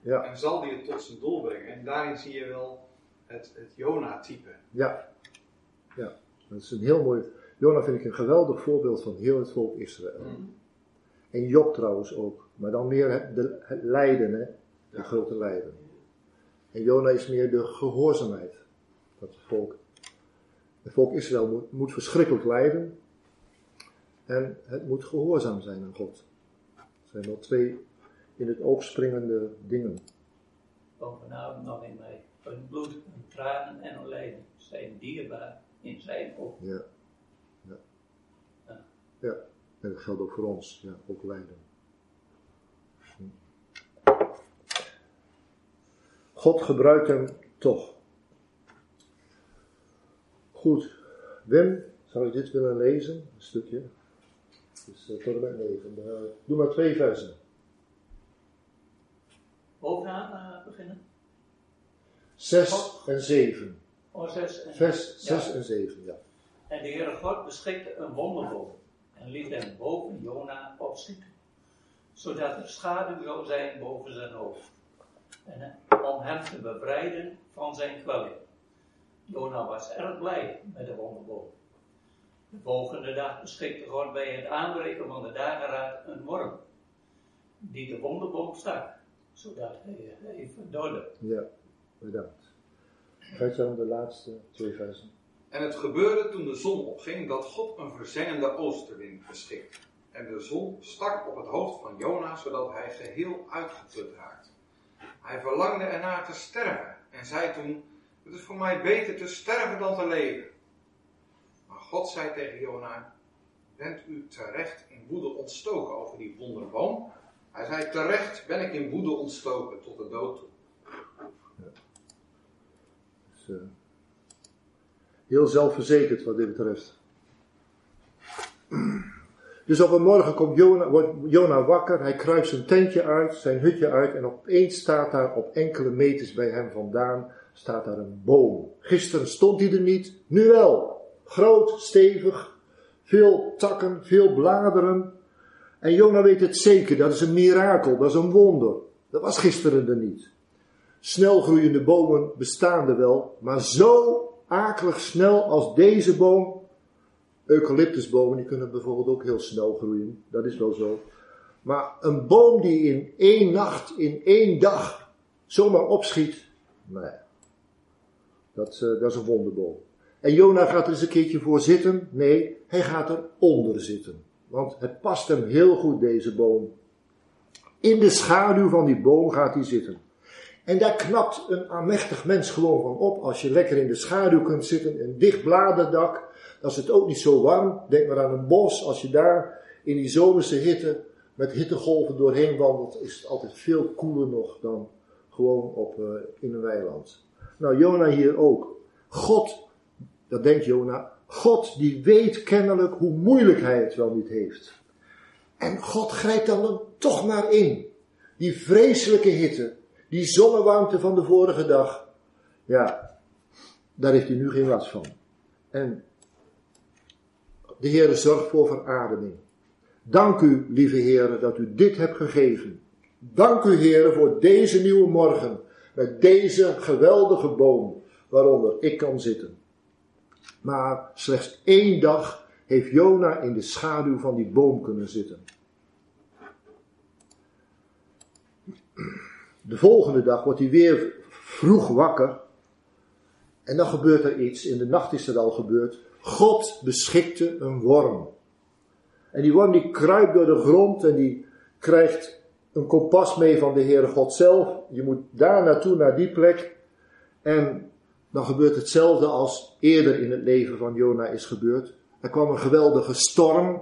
Ja, En zal hij het tot zijn doel brengen. En daarin zie je wel het, het Jona-type. ja, ja. Dat is een heel mooi. Jona vind ik een geweldig voorbeeld van heel het volk Israël. En Job trouwens ook. Maar dan meer het, de, lijden, hè? De Ja. grote lijden. En Jona is meer de gehoorzaamheid. Dat het volk. Het volk Israël moet, moet verschrikkelijk lijden. En het moet gehoorzaam zijn aan God. Er zijn wel twee in het oog springende dingen. Bovenaan nog in mij. Hun bloed, hun tranen en hun lijden zijn dierbaar in zijn ogen. Ja. Ja. Ja. En dat geldt ook voor ons. Ja, ook lijden. Hm. God gebruikt hem toch. Goed. Wim, zou je dit willen lezen? Een stukje. Dus uh, tot en met 9. Uh, doe maar twee versen. Bovenaan eh, beginnen. 6 en 7. Oh, zes en Vers 6 Ja. en 7, ja. En de Heere God beschikte een wonderboom en liet hem boven Jona opschieten, zodat er schaduw zou zijn boven zijn hoofd, en eh, om hem te bevrijden van zijn kwelling. Jona was erg blij met de wonderboom. De volgende dag beschikte God bij het aanbreken van de dageraad een worm, die de wonderboom stak, zodat hij, hij verdorde. Ja, bedankt. Gaat dan de laatste twee versen. En het gebeurde toen de zon opging dat God een verzengende oostenwind beschikte. En de zon stak op het hoofd van Jona, zodat hij geheel uitgeput raakte. Hij verlangde ernaar te sterven en zei toen: Het is voor mij beter te sterven dan te leven. Maar God zei tegen Jona: Bent u terecht in woede ontstoken over die wonderboom? Hij zei: Terecht ben ik in woede ontstoken tot de dood toe. Dus, eh, heel zelfverzekerd wat dit betreft. Dus op een morgen komt Jona, wordt Jona wakker, hij kruipt zijn tentje uit, zijn hutje uit en opeens staat daar op enkele meters bij hem vandaan staat daar een boom. Gisteren stond hij er niet, nu wel. Groot, stevig, veel takken, veel bladeren. En Jona weet het zeker, dat is een mirakel, dat is een wonder. Dat was gisteren er niet. Snel groeiende bomen bestaan er wel, maar zo akelig snel als deze boom. Eucalyptusbomen, die kunnen bijvoorbeeld ook heel snel groeien, dat is wel zo. Maar een boom die in één nacht, in één dag zomaar opschiet, nee. Dat, uh, dat is een wonderboom. En Jona gaat er eens een keertje voor zitten. Nee, hij gaat eronder zitten. Want het past hem heel goed, deze boom. In de schaduw van die boom gaat hij zitten. En daar knapt een aanmächtig mens gewoon van op. Als je lekker in de schaduw kunt zitten, een dicht bladerdak. Is het ook niet zo warm. Denk maar aan een bos. Als je daar in die zomerse hitte met hittegolven doorheen wandelt, is het altijd veel koeler nog dan gewoon op, uh, in een weiland. Nou, Jona hier ook. God, dat denkt Jona, God die weet kennelijk hoe moeilijk hij het wel niet heeft. En God grijpt dan toch maar in. Die vreselijke hitte, die zonnewarmte van de vorige dag. Ja, daar heeft hij nu geen last van. En de Heer zorgt voor verademing. Dank u, lieve Heer, dat u dit hebt gegeven. Dank u, Heer, voor deze nieuwe morgen. Met deze geweldige boom waaronder ik kan zitten. Maar slechts één dag heeft Jona in de schaduw van die boom kunnen zitten. De volgende dag wordt hij weer vroeg wakker. En dan gebeurt er iets. In de nacht is er al gebeurd. God beschikte een worm. En die worm die kruipt door de grond en die krijgt een kompas mee van de Heere God zelf. Je moet daar naartoe, naar die plek. En dan gebeurt hetzelfde als eerder in het leven van Jona is gebeurd. Er kwam een geweldige storm.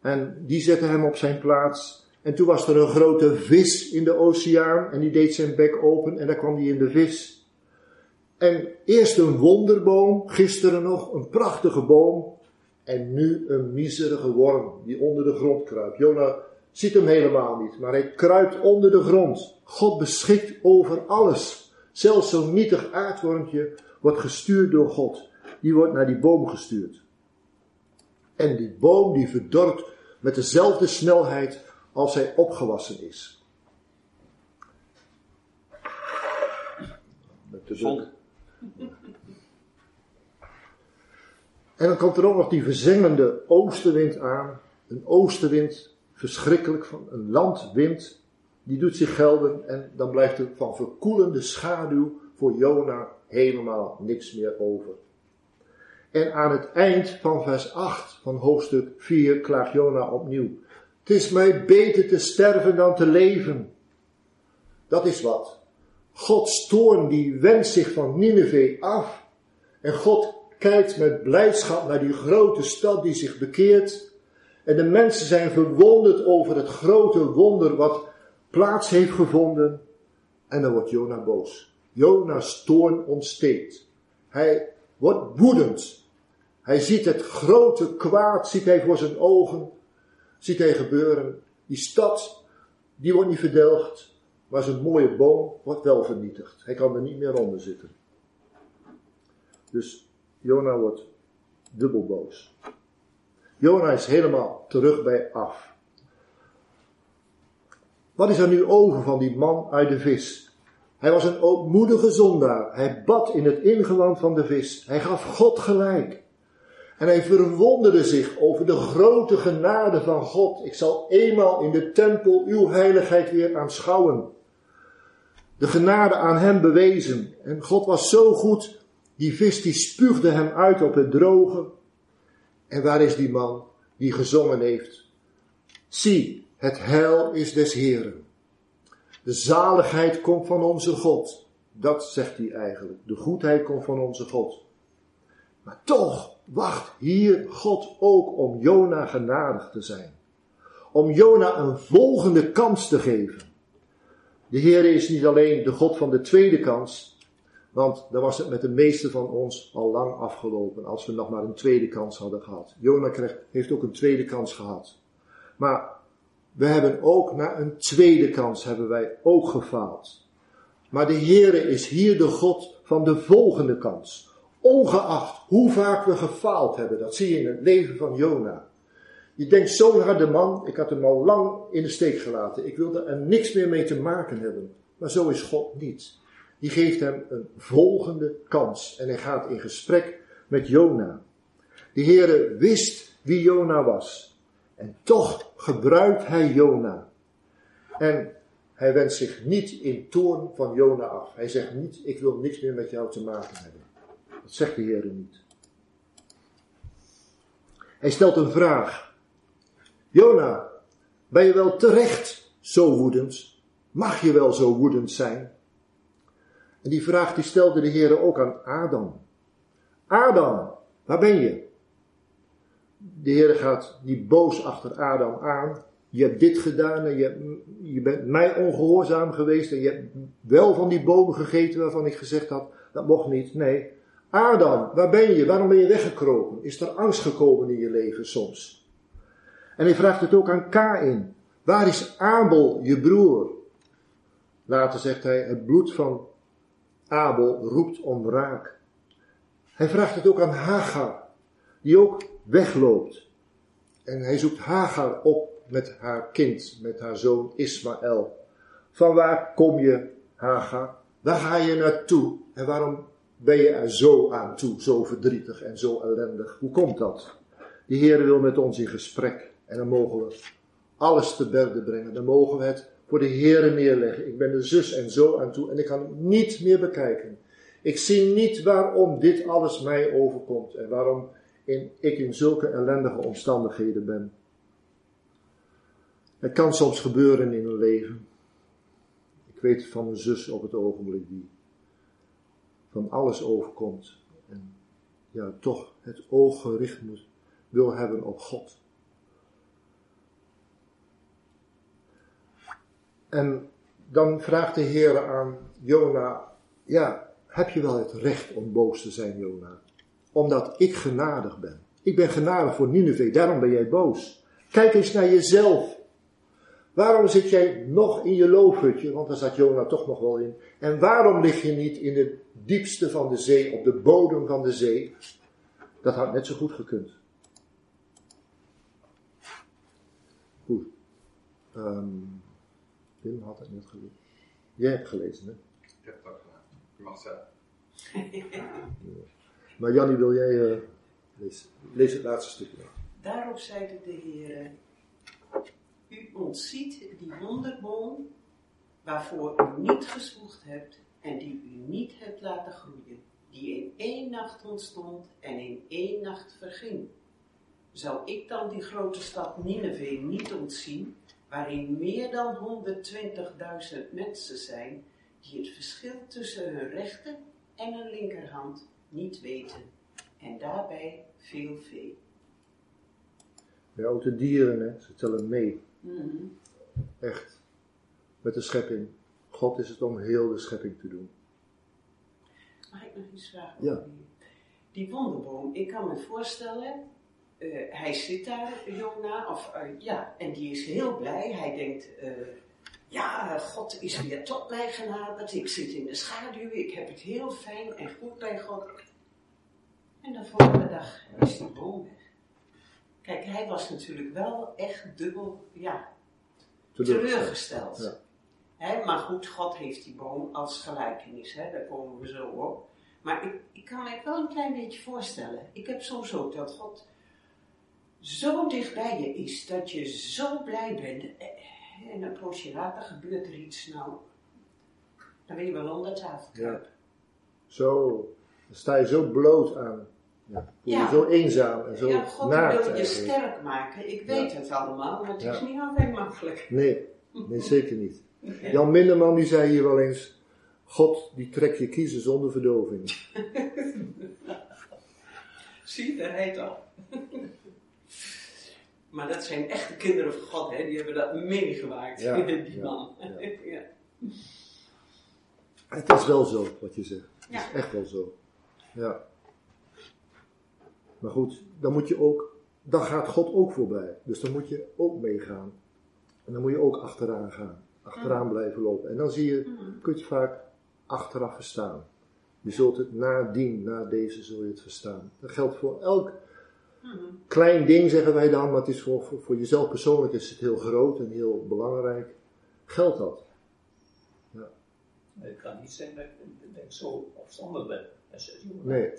En die zette hem op zijn plaats. En toen was er een grote vis in de oceaan. En die deed zijn bek open en daar kwam hij in de vis. En eerst een wonderboom, gisteren nog een prachtige boom. En nu een miserige worm die onder de grond kruipt. Jona ziet hem helemaal niet, maar hij kruipt onder de grond. God beschikt over alles. Zelfs zo'n nietig aardwormpje wordt gestuurd door God. Die wordt naar die boom gestuurd. En die boom die verdort met dezelfde snelheid als hij opgewassen is. Met de. En dan komt er ook nog die verzengende oostenwind aan. Een oostenwind, verschrikkelijk, van een landwind. Die doet zich gelden en dan blijft er van verkoelende schaduw voor Jona helemaal niks meer over. En aan het eind van vers 8 van hoofdstuk 4 klaagt Jona opnieuw. Het is mij beter te sterven dan te leven. Dat is wat. Gods toorn die wendt zich van Nineveh af. En God kijkt met blijdschap naar die grote stad die zich bekeert. En de mensen zijn verwonderd over het grote wonder wat plaats heeft gevonden. En dan wordt Jona boos. Jona's toorn ontsteekt. Hij wordt woedend. Hij ziet het grote kwaad, ziet hij voor zijn ogen, ziet hij gebeuren. Die stad, die wordt niet verdelgd, maar zijn mooie boom wordt wel vernietigd. Hij kan er niet meer onder zitten. Dus Jona wordt dubbel boos. Jona is helemaal terug bij af. Wat is er nu over van die man uit de vis? Hij was een ootmoedige zondaar. Hij bad in het ingewand van de vis. Hij gaf God gelijk. En hij verwonderde zich over de grote genade van God. Ik zal eenmaal in de tempel uw heiligheid weer aanschouwen. De genade aan hem bewezen. En God was zo goed die vis die spuugde hem uit op het droge. En waar is die man die gezongen heeft? Zie, het heil is des Heren. De zaligheid komt van onze God. Dat zegt hij eigenlijk. De goedheid komt van onze God. Maar toch wacht hier God ook om Jona genadig te zijn. Om Jona een volgende kans te geven. De Heer is niet alleen de God van de tweede kans, want dan was het met de meeste van ons al lang afgelopen als we nog maar een tweede kans hadden gehad. Jona kreeg, heeft ook een tweede kans gehad. Maar we hebben ook na een tweede kans hebben wij ook gefaald. Maar de Heere is hier de God van de volgende kans. Ongeacht hoe vaak we gefaald hebben, dat zie je in het leven van Jona. Je denkt, zo'n harde man, ik had hem al lang in de steek gelaten. Ik wilde er niks meer mee te maken hebben. Maar zo is God niet. Die geeft hem een volgende kans. En hij gaat in gesprek met Jona. De Heere wist wie Jona was. En toch gebruikt hij Jona. En hij wendt zich niet in toorn van Jona af. Hij zegt niet, ik wil niks meer met jou te maken hebben. Dat zegt de Heer niet. Hij stelt een vraag. Jona, ben je wel terecht zo woedend? Mag je wel zo woedend zijn? En die vraag die stelde de Heer ook aan Adam. Adam, waar ben je? De Heer gaat niet boos achter Adam aan. Je hebt dit gedaan en je, je bent mij ongehoorzaam geweest en je hebt wel van die bomen gegeten waarvan ik gezegd had, dat mocht niet. Nee, Adam, waar ben je? Waarom ben je weggekropen? Is er angst gekomen in je leven soms? En hij vraagt het ook aan Kain. Waar is Abel, je broer? Later zegt hij, het bloed van Abel roept om raak. Hij vraagt het ook aan Hagar, die ook wegloopt. En hij zoekt Hagar op met haar kind, met haar zoon Ismaël. Van waar kom je, Hagar? Waar ga je naartoe? En waarom ben je er zo aan toe, zo verdrietig en zo ellendig? Hoe komt dat? De Heer wil met ons in gesprek en dan mogen we alles te berde brengen. Dan mogen we het voor de Heer neerleggen. Ik ben er zus en zo aan toe en ik kan niet meer bekijken. Ik zie niet waarom dit alles mij overkomt en waarom in, ik in zulke ellendige omstandigheden ben. Het kan soms gebeuren in een leven. Ik weet van een zus op het ogenblik die van alles overkomt en ja, toch het oog gericht moet, wil hebben op God. En dan vraagt de Heer aan Jona, ja, heb je wel het recht om boos te zijn, Jona? Omdat ik genadig ben. Ik ben genadig voor Nineveh, daarom ben jij boos. Kijk eens naar jezelf. Waarom zit jij nog in je loofhutje? Want daar zat Jona toch nog wel in. En waarom lig je niet in het diepste van de zee, op de bodem van de zee? Dat had net zo goed gekund. Goed. Um, Wim had het net gelezen. Jij hebt gelezen, hè? Ik heb het ook gedaan. Je mag zelf. Maar Jannie, wil jij uh, lezen? Lees het laatste stukje. Daarop zeide de Heer: U ontziet die wonderboom waarvoor u niet gezwoegd hebt en die u niet hebt laten groeien, die in één nacht ontstond en in één nacht verging. Zou ik dan die grote stad Nineveh niet ontzien waarin meer dan 120.000 mensen zijn die het verschil tussen hun rechter en hun linkerhand niet weten. En daarbij veel vee. Ja, ook de dieren, hè, ze tellen mee. Mhm. Echt. Met de schepping. God is het om heel de schepping te doen. Mag ik nog iets vragen? Ja. Die wonderboom, ik kan me voorstellen uh, hij zit daar, Jona, of uh, ja, en die is heel blij. Hij denkt, uh, ja, God is weer tot mij genaderd. Ik zit in de schaduw, ik heb het heel fijn en goed bij God. En de volgende dag is die boom weg. Kijk, hij was natuurlijk wel echt dubbel, ja, teleurgesteld. Ja. He, maar goed, God heeft die boom als gelijkenis, hè, daar komen we zo op. Maar ik, ik kan me wel een klein beetje voorstellen. Ik heb soms ook dat God zo dichtbij je is, dat je zo blij bent. En een poosje later gebeurt er iets, nou, dan wil je wel onder tafel Ja. Zo, dan sta je zo bloot aan. Ja. ja. zo eenzaam en zo Ja, God wil je sterk maken. Ik weet het allemaal, maar het is niet altijd makkelijk. Nee, nee zeker niet. Jan Minderman die zei hier wel eens, God die trekt je kiezen zonder verdoving. Zie, daar heet al. Maar dat zijn echte kinderen van God, hè? die hebben dat meegemaakt, ja, die ja, man. Ja. Het is wel zo, wat je zegt. Het is echt wel zo. Ja. Maar goed, dan moet je ook, dan gaat God ook voorbij. Dus dan moet je ook meegaan. En dan moet je ook achteraan gaan. Achteraan blijven lopen. En dan zie je, kun je vaak achteraf verstaan. Je zult het nadien, na deze zul je het verstaan. Dat geldt voor elk Mhm. Klein ding, zeggen wij dan, maar het is voor, voor, voor jezelf persoonlijk is het heel groot en heel belangrijk. Geldt dat? Het kan niet zijn dat ik, zo afstandig ben. Nee.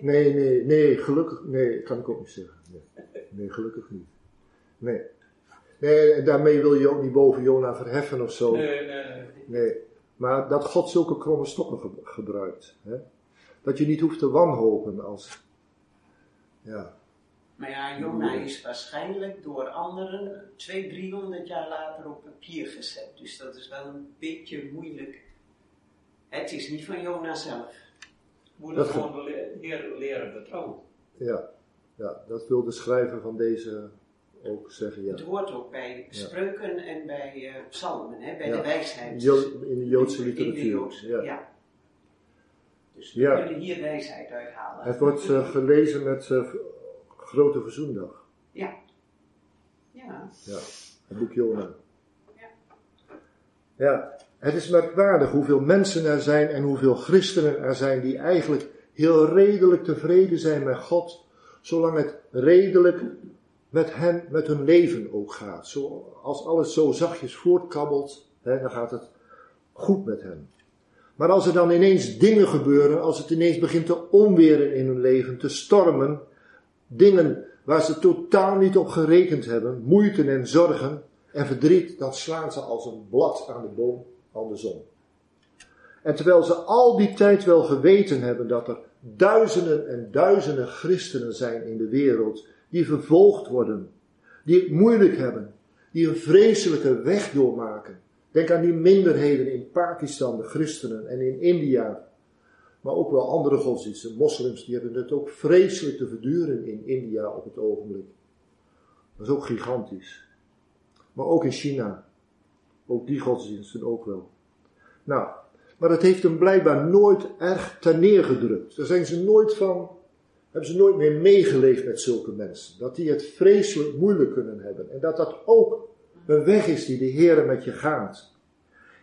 Nee, nee, nee, gelukkig, nee, kan ik ook niet zeggen. Nee, nee gelukkig niet. Nee. Nee, en daarmee wil je ook niet boven Jona verheffen of zo. Nee, nee, nee. Nee, maar dat God zulke kromme stokken ge- gebruikt. Hè? Dat je niet hoeft te wanhopen als. Ja, Maar ja, Jona is waarschijnlijk door anderen 200, 300 jaar later op papier gezet. Dus dat is wel een beetje moeilijk. Het is niet van Jona zelf. Moet het gewoon de le- leren vertrouwen. ja, ja, dat wil de schrijver van deze ook zeggen. Ja. Het hoort ook bij spreuken en bij eh, psalmen, hè, bij Ja. de wijsheid. Jo- in de Joodse In de literatuur. Joodse, ja. ja. Dus we Ja. kunnen hier wijsheid uithalen. Het wordt eh, gelezen met eh, Grote Verzoendag. Ja. Ja. Ja, het boek Jona. Ja. Ja, het is merkwaardig hoeveel mensen er zijn en hoeveel christenen er zijn die eigenlijk heel redelijk tevreden zijn met God, zolang het redelijk met hen, met hun leven ook gaat. Zo, als alles zo zachtjes voortkabbelt, hè, dan gaat het goed met hen. Maar als er dan ineens dingen gebeuren, als het ineens begint te onweren in hun leven, te stormen, dingen waar ze totaal niet op gerekend hebben, moeite en zorgen en verdriet, dan slaan ze als een blad aan de boom aan de zon. En terwijl ze al die tijd wel geweten hebben dat er duizenden en duizenden christenen zijn in de wereld die vervolgd worden, die het moeilijk hebben, die een vreselijke weg doormaken. Denk aan die minderheden in Pakistan, de christenen, en in India, maar ook wel andere godsdiensten, moslims, die hebben het ook vreselijk te verduren in India op het ogenblik. Dat is ook gigantisch. Maar ook in China. Ook die godsdiensten ook wel. Nou, maar dat heeft hem blijkbaar nooit erg ter neergedrukt. Daar zijn ze nooit van, hebben ze nooit meer meegeleefd met zulke mensen. Dat die het vreselijk moeilijk kunnen hebben. En dat dat ook een weg is die de Heer met je gaat.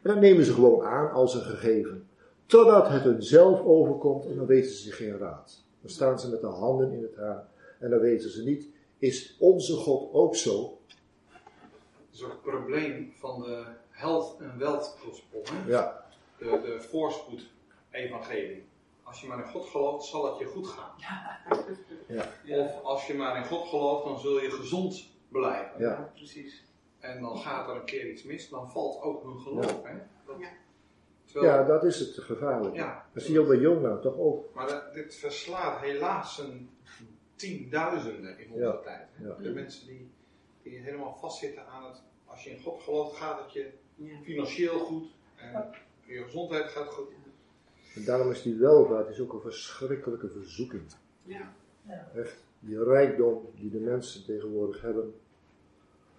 En dat nemen ze gewoon aan als een gegeven. Totdat het hun zelf overkomt en dan weten ze geen raad. Dan staan ze met de handen in het haar en dan weten ze niet, is onze God ook zo? Dat is ook het probleem van de health en wealth gospel. Hè? Ja, De, de voorspoed evangelie. Als je maar in God gelooft, zal het je goed gaan. Ja. Of als je maar in God gelooft, dan zul je gezond blijven. ja, precies. En dan gaat er een keer iets mis, dan valt ook hun geloof. Hè? Dat, Ja. Terwijl- ja, dat is het gevaarlijke. Ja. Dat zie je ook bij Jona toch ook. Maar dat- dit verslaat helaas een tienduizenden in onze Ja. tijd. hè. Ja. De mensen die, die helemaal vastzitten aan het, als je in God gelooft, gaat het je Ja. financieel goed en je gezondheid gaat goed. En daarom is die welvaart is ook een verschrikkelijke verzoeking. Ja. Echt, die rijkdom die de mensen tegenwoordig hebben.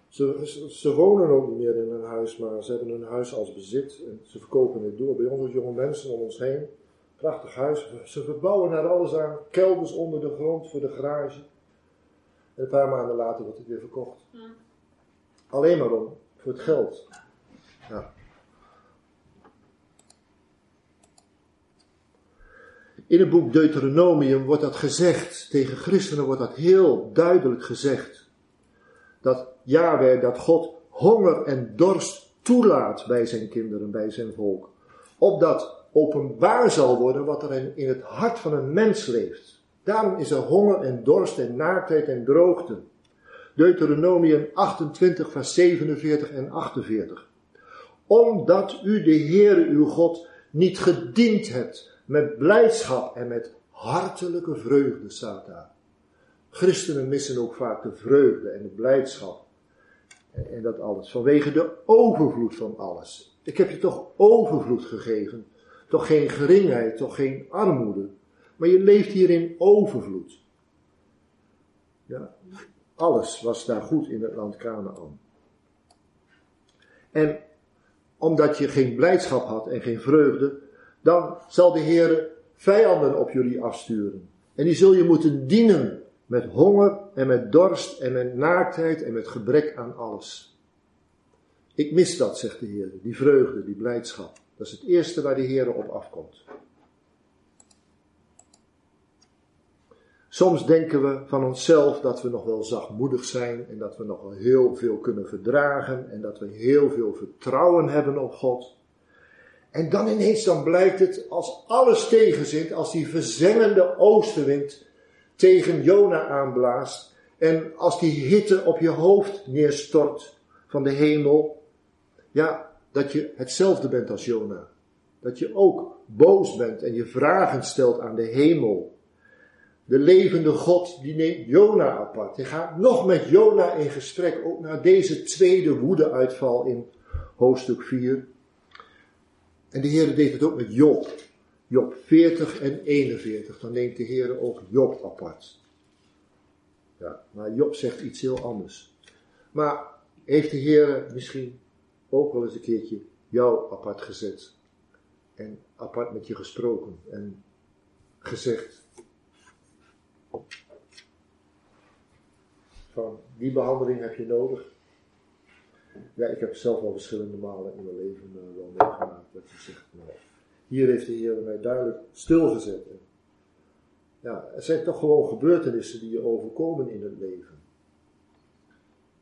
Ze, ze, ze wonen ook niet meer in een huis, maar ze hebben hun huis als bezit en ze verkopen het door. Bij ons jonge mensen om ons heen, prachtig huis. Ze verbouwen daar alles aan, kelders onder de grond voor de garage. En een paar maanden later wordt het weer verkocht. Alleen maar om, voor het geld. Ja. In het boek Deuteronomium wordt dat gezegd, tegen christenen wordt dat heel duidelijk gezegd. Dat Yahweh, dat God honger en dorst toelaat bij zijn kinderen, bij zijn volk. Opdat openbaar zal worden wat er in, het hart van een mens leeft. Daarom is er honger en dorst en naaktheid en droogte. Deuteronomium 28, vers 47 en 48. Omdat u de Heere uw God niet gediend hebt met blijdschap en met hartelijke vreugde, staat daar. Christenen missen ook vaak de vreugde en de blijdschap. En, dat alles. Vanwege de overvloed van alles. Ik heb je toch overvloed gegeven. Toch geen geringheid, toch geen armoede. Maar je leeft hier in overvloed. Ja. Alles was daar goed in het land Canaan. En omdat je geen blijdschap had en geen vreugde, dan zal de Heer vijanden op jullie afsturen. En die zul je moeten dienen met honger en met dorst en met naaktheid en met gebrek aan alles. Ik mis dat, zegt de Heer, die vreugde, die blijdschap. Dat is het eerste waar de Heer op afkomt. Soms denken we van onszelf dat we nog wel zachtmoedig zijn en dat we nog wel heel veel kunnen verdragen en dat we heel veel vertrouwen hebben op God. En dan ineens dan blijkt het als alles tegenzit, als die verzengende oostenwind tegen Jona aanblaast en als die hitte op je hoofd neerstort van de hemel, ja, dat je hetzelfde bent als Jona. Dat je ook boos bent en je vragen stelt aan de hemel. De levende God die neemt Jona apart. Hij gaat nog met Jona in gesprek, ook na deze tweede woedeuitval in hoofdstuk 4. En de Heer deed het ook met Job. Job 40 en 41. Dan neemt de Heer ook Job apart. Ja, maar Job zegt iets heel anders. Maar heeft de Heer misschien ook wel eens een keertje jou apart gezet? En apart met je gesproken en gezegd: Van die behandeling heb je nodig. Ja, ik heb zelf al verschillende malen in mijn leven uh, wel meegemaakt dat je zegt, nou, hier heeft de Heer mij duidelijk stilgezet. Ja, er zijn toch gewoon gebeurtenissen die je overkomen in het leven.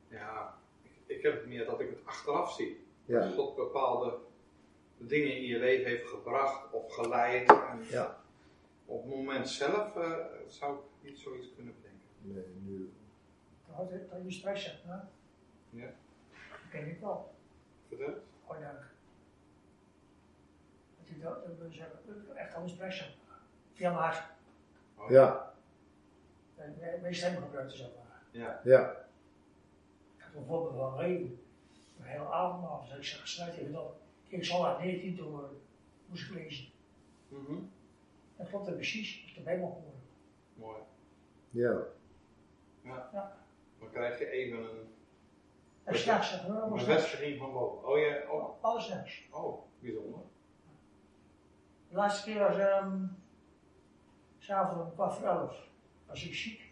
Ja, ik, ik heb het meer dat ik het achteraf zie. Ja. Dat God bepaalde dingen in je leven heeft gebracht of geleid. En Ja. Op het moment zelf eh, zou ik niet zoiets kunnen bedenken. Nee, nu. Dat je, dat je stress hebt, hè? Ja. Dat ken ik wel. Vertel. Gewoon dank. Dat je dat, dat wil zeggen, dat je echt al een stress hebt. Via hart. Oh, Ja, En Mijn mijn stem gebruikt zeg maar. Ja. ja, Ik had bijvoorbeeld wel reden. Een hele avond af. Dus ik zeg, sluit even op. Ik zal naar 19 toen eh, moest ik lezen. En klopt dat precies. Ik heb helemaal gehoord. Mooi. ja. Ja. Ja. Dan krijg je even een, een allemaal s'nachts. bevestiging van boven. Oh ja, oh, Alles s'nachts. oh, bijzonder. De laatste keer was ehm s'avonds om kwart voor elf. Was ik ziek.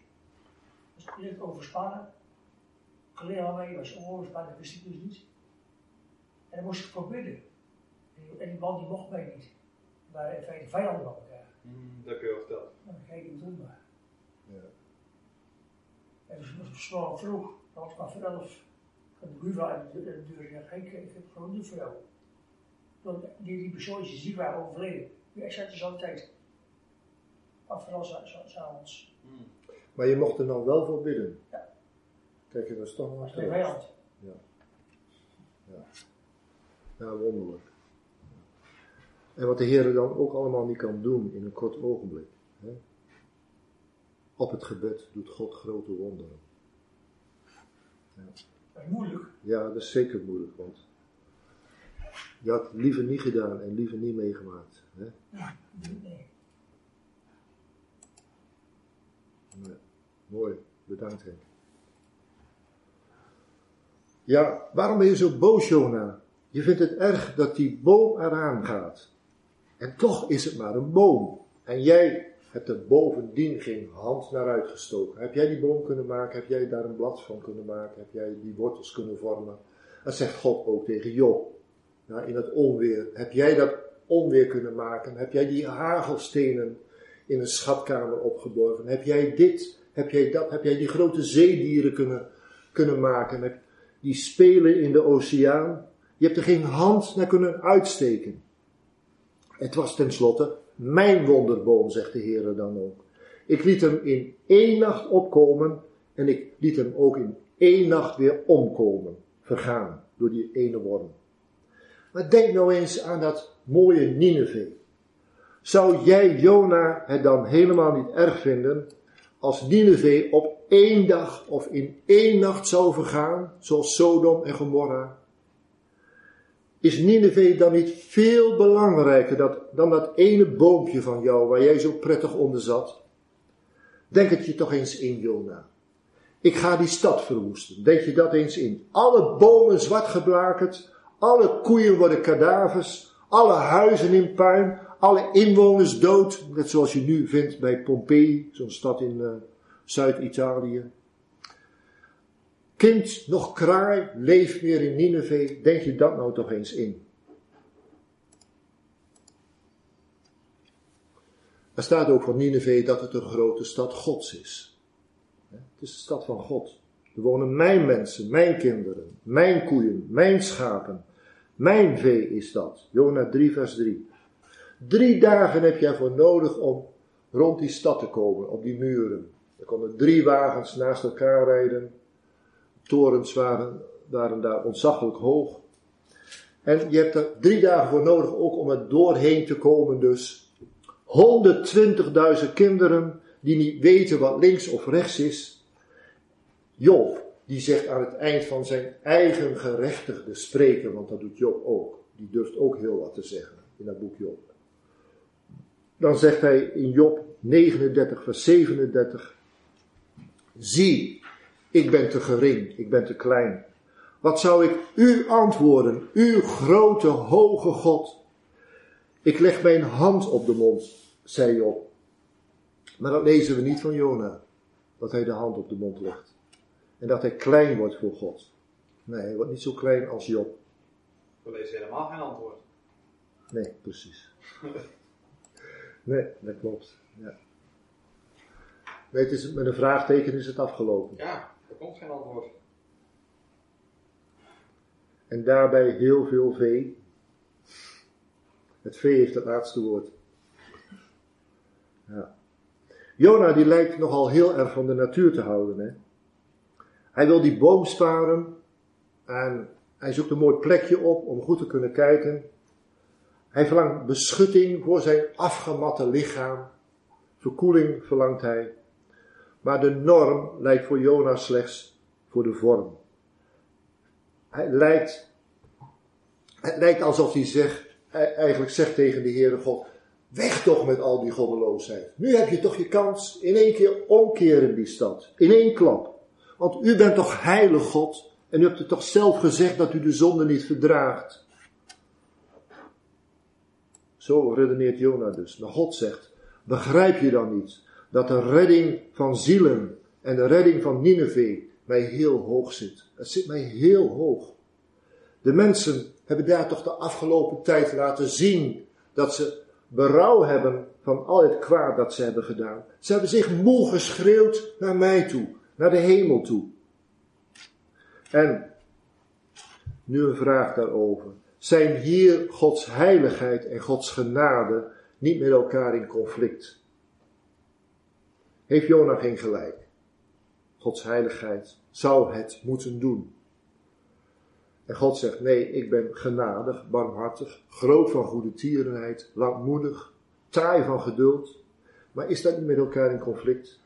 Was direct overspannen. Collega mee was overspannen, dat wist ik dus niet. En dan moest ik bidden. En die- En die man die mocht mij niet. We waren in feite vijanden van elkaar. Mhm, dat heb je al verteld. Nou, dan kijk ik doen maar. Ja. En dus was het morgen vroeg, dan was kwart voor elf. En de buurvrouw aan de, de deur ik, ik heb gewoon voor jou. Want die, die persoonjes die waren overleden. Die exact is altijd. Kwart voor elf s'avonds. Mhm. Maar je mocht er dan wel voor bidden. Ja. Kijk, dat is toch wel Dat was mijn troost. vijand. Ja, wonderlijk. En wat de Heer dan ook allemaal niet kan doen in een kort ogenblik. Hè? Op het gebed doet God grote wonderen. Dat is moeilijk. Ja, dat is zeker moeilijk, want je had het liever niet gedaan en liever niet meegemaakt. Hè? Nee. Nee. Mooi, bedankt Henk. Ja, waarom ben je zo boos, Jona? Je vindt het erg dat die boom eraan gaat. En toch is het maar een boom. En jij hebt er bovendien geen hand naar uitgestoken. Heb jij die boom kunnen maken? Heb jij daar een blad van kunnen maken? Heb jij die wortels kunnen vormen? Dat zegt God ook tegen Job. Nou, in het onweer. Heb jij dat onweer kunnen maken? Heb jij die hagelstenen in een schatkamer opgeborgen? Heb jij dit? Heb jij dat? Heb jij die grote zeedieren kunnen, kunnen maken? Heb, die spelen in de oceaan? Je hebt er geen hand naar kunnen uitsteken. Het was tenslotte mijn wonderboom, zegt de Heer dan ook. Ik liet hem in één nacht opkomen en ik liet hem ook in één nacht weer omkomen, vergaan door die ene worm. Maar denk nou eens aan dat mooie Nineveh. Zou jij, Jona, het dan helemaal niet erg vinden als Nineveh op één dag of in één nacht zou vergaan, zoals Sodom en Gomorra? Is Nineveh dan niet veel belangrijker dan dat ene boompje van jou waar jij zo prettig onder zat? Denk het je toch eens in, Jona. Ik ga die stad verwoesten. Denk je dat eens in. Alle bomen zwart geblakerd, alle koeien worden kadavers, alle huizen in puin, alle inwoners dood. Net zoals je nu vindt bij Pompeii, zo'n stad in eh, Zuid-Italië. Kind, nog kraai, leef weer in Nineveh. Denk je dat nou toch eens in? Er staat ook van Nineveh dat het een grote stad Gods is. Het is de stad van God. Er wonen mijn mensen, mijn kinderen, mijn koeien, mijn schapen. Mijn vee is dat. Jona 3, vers 3. Drie dagen heb jij voor nodig om rond die stad te komen, op die muren. Er konden drie wagens naast elkaar rijden. Torens waren, waren daar ontzaglijk hoog. En je hebt er drie dagen voor nodig ook om er doorheen te komen dus. 120.000 kinderen die niet weten wat links of rechts is. Job, die zegt aan het eind van zijn eigen gerechtigde spreken, want dat doet Job ook. Die durft ook heel wat te zeggen in dat boek Job. Dan zegt hij in Job 39, vers 37. Zie, ik ben te gering, ik ben te klein. Wat zou ik u antwoorden, uw grote, hoge God? Ik leg mijn hand op de mond, zei Job. Maar dat lezen we niet van Jona, dat hij de hand op de mond legt. En dat hij klein wordt voor God. Nee, hij wordt niet zo klein als Job. We lezen helemaal geen antwoord. Nee, precies. Nee, dat klopt. Ja. Het is, met een vraagteken is het afgelopen. Ja, er komt geen antwoord. En daarbij heel veel vee. Het vee heeft het laatste woord. Ja. Jona die lijkt nogal heel erg van de natuur te houden. Hè? Hij wil die boom sparen en hij zoekt een mooi plekje op om goed te kunnen kijken. Hij verlangt beschutting voor zijn afgematte lichaam. Verkoeling verlangt hij. Maar de norm lijkt voor Jona slechts voor de vorm. Hij lijkt, het lijkt alsof hij zegt, eigenlijk zegt tegen de Heere God, weg toch met al die goddeloosheid. Nu heb je toch je kans in één keer omkeren die stad. In één klap. Want u bent toch heilig God. En u hebt het toch zelf gezegd dat u de zonde niet verdraagt. Zo redeneert Jona dus. Maar God zegt, begrijp je dan niet dat de redding van zielen en de redding van Nineveh mij heel hoog zit. Het zit mij heel hoog. De mensen hebben daar toch de afgelopen tijd laten zien dat ze berouw hebben van al het kwaad dat ze hebben gedaan. Ze hebben zich moe geschreeuwd naar mij toe, naar de hemel toe. En nu een vraag daarover. Zijn hier Gods heiligheid en Gods genade niet met elkaar in conflict? Heeft Jona geen gelijk? Gods heiligheid zou het moeten doen. En God zegt, nee, ik ben genadig, barmhartig, groot van goede tierenheid, langmoedig, taai van geduld. Maar is dat niet met elkaar in conflict?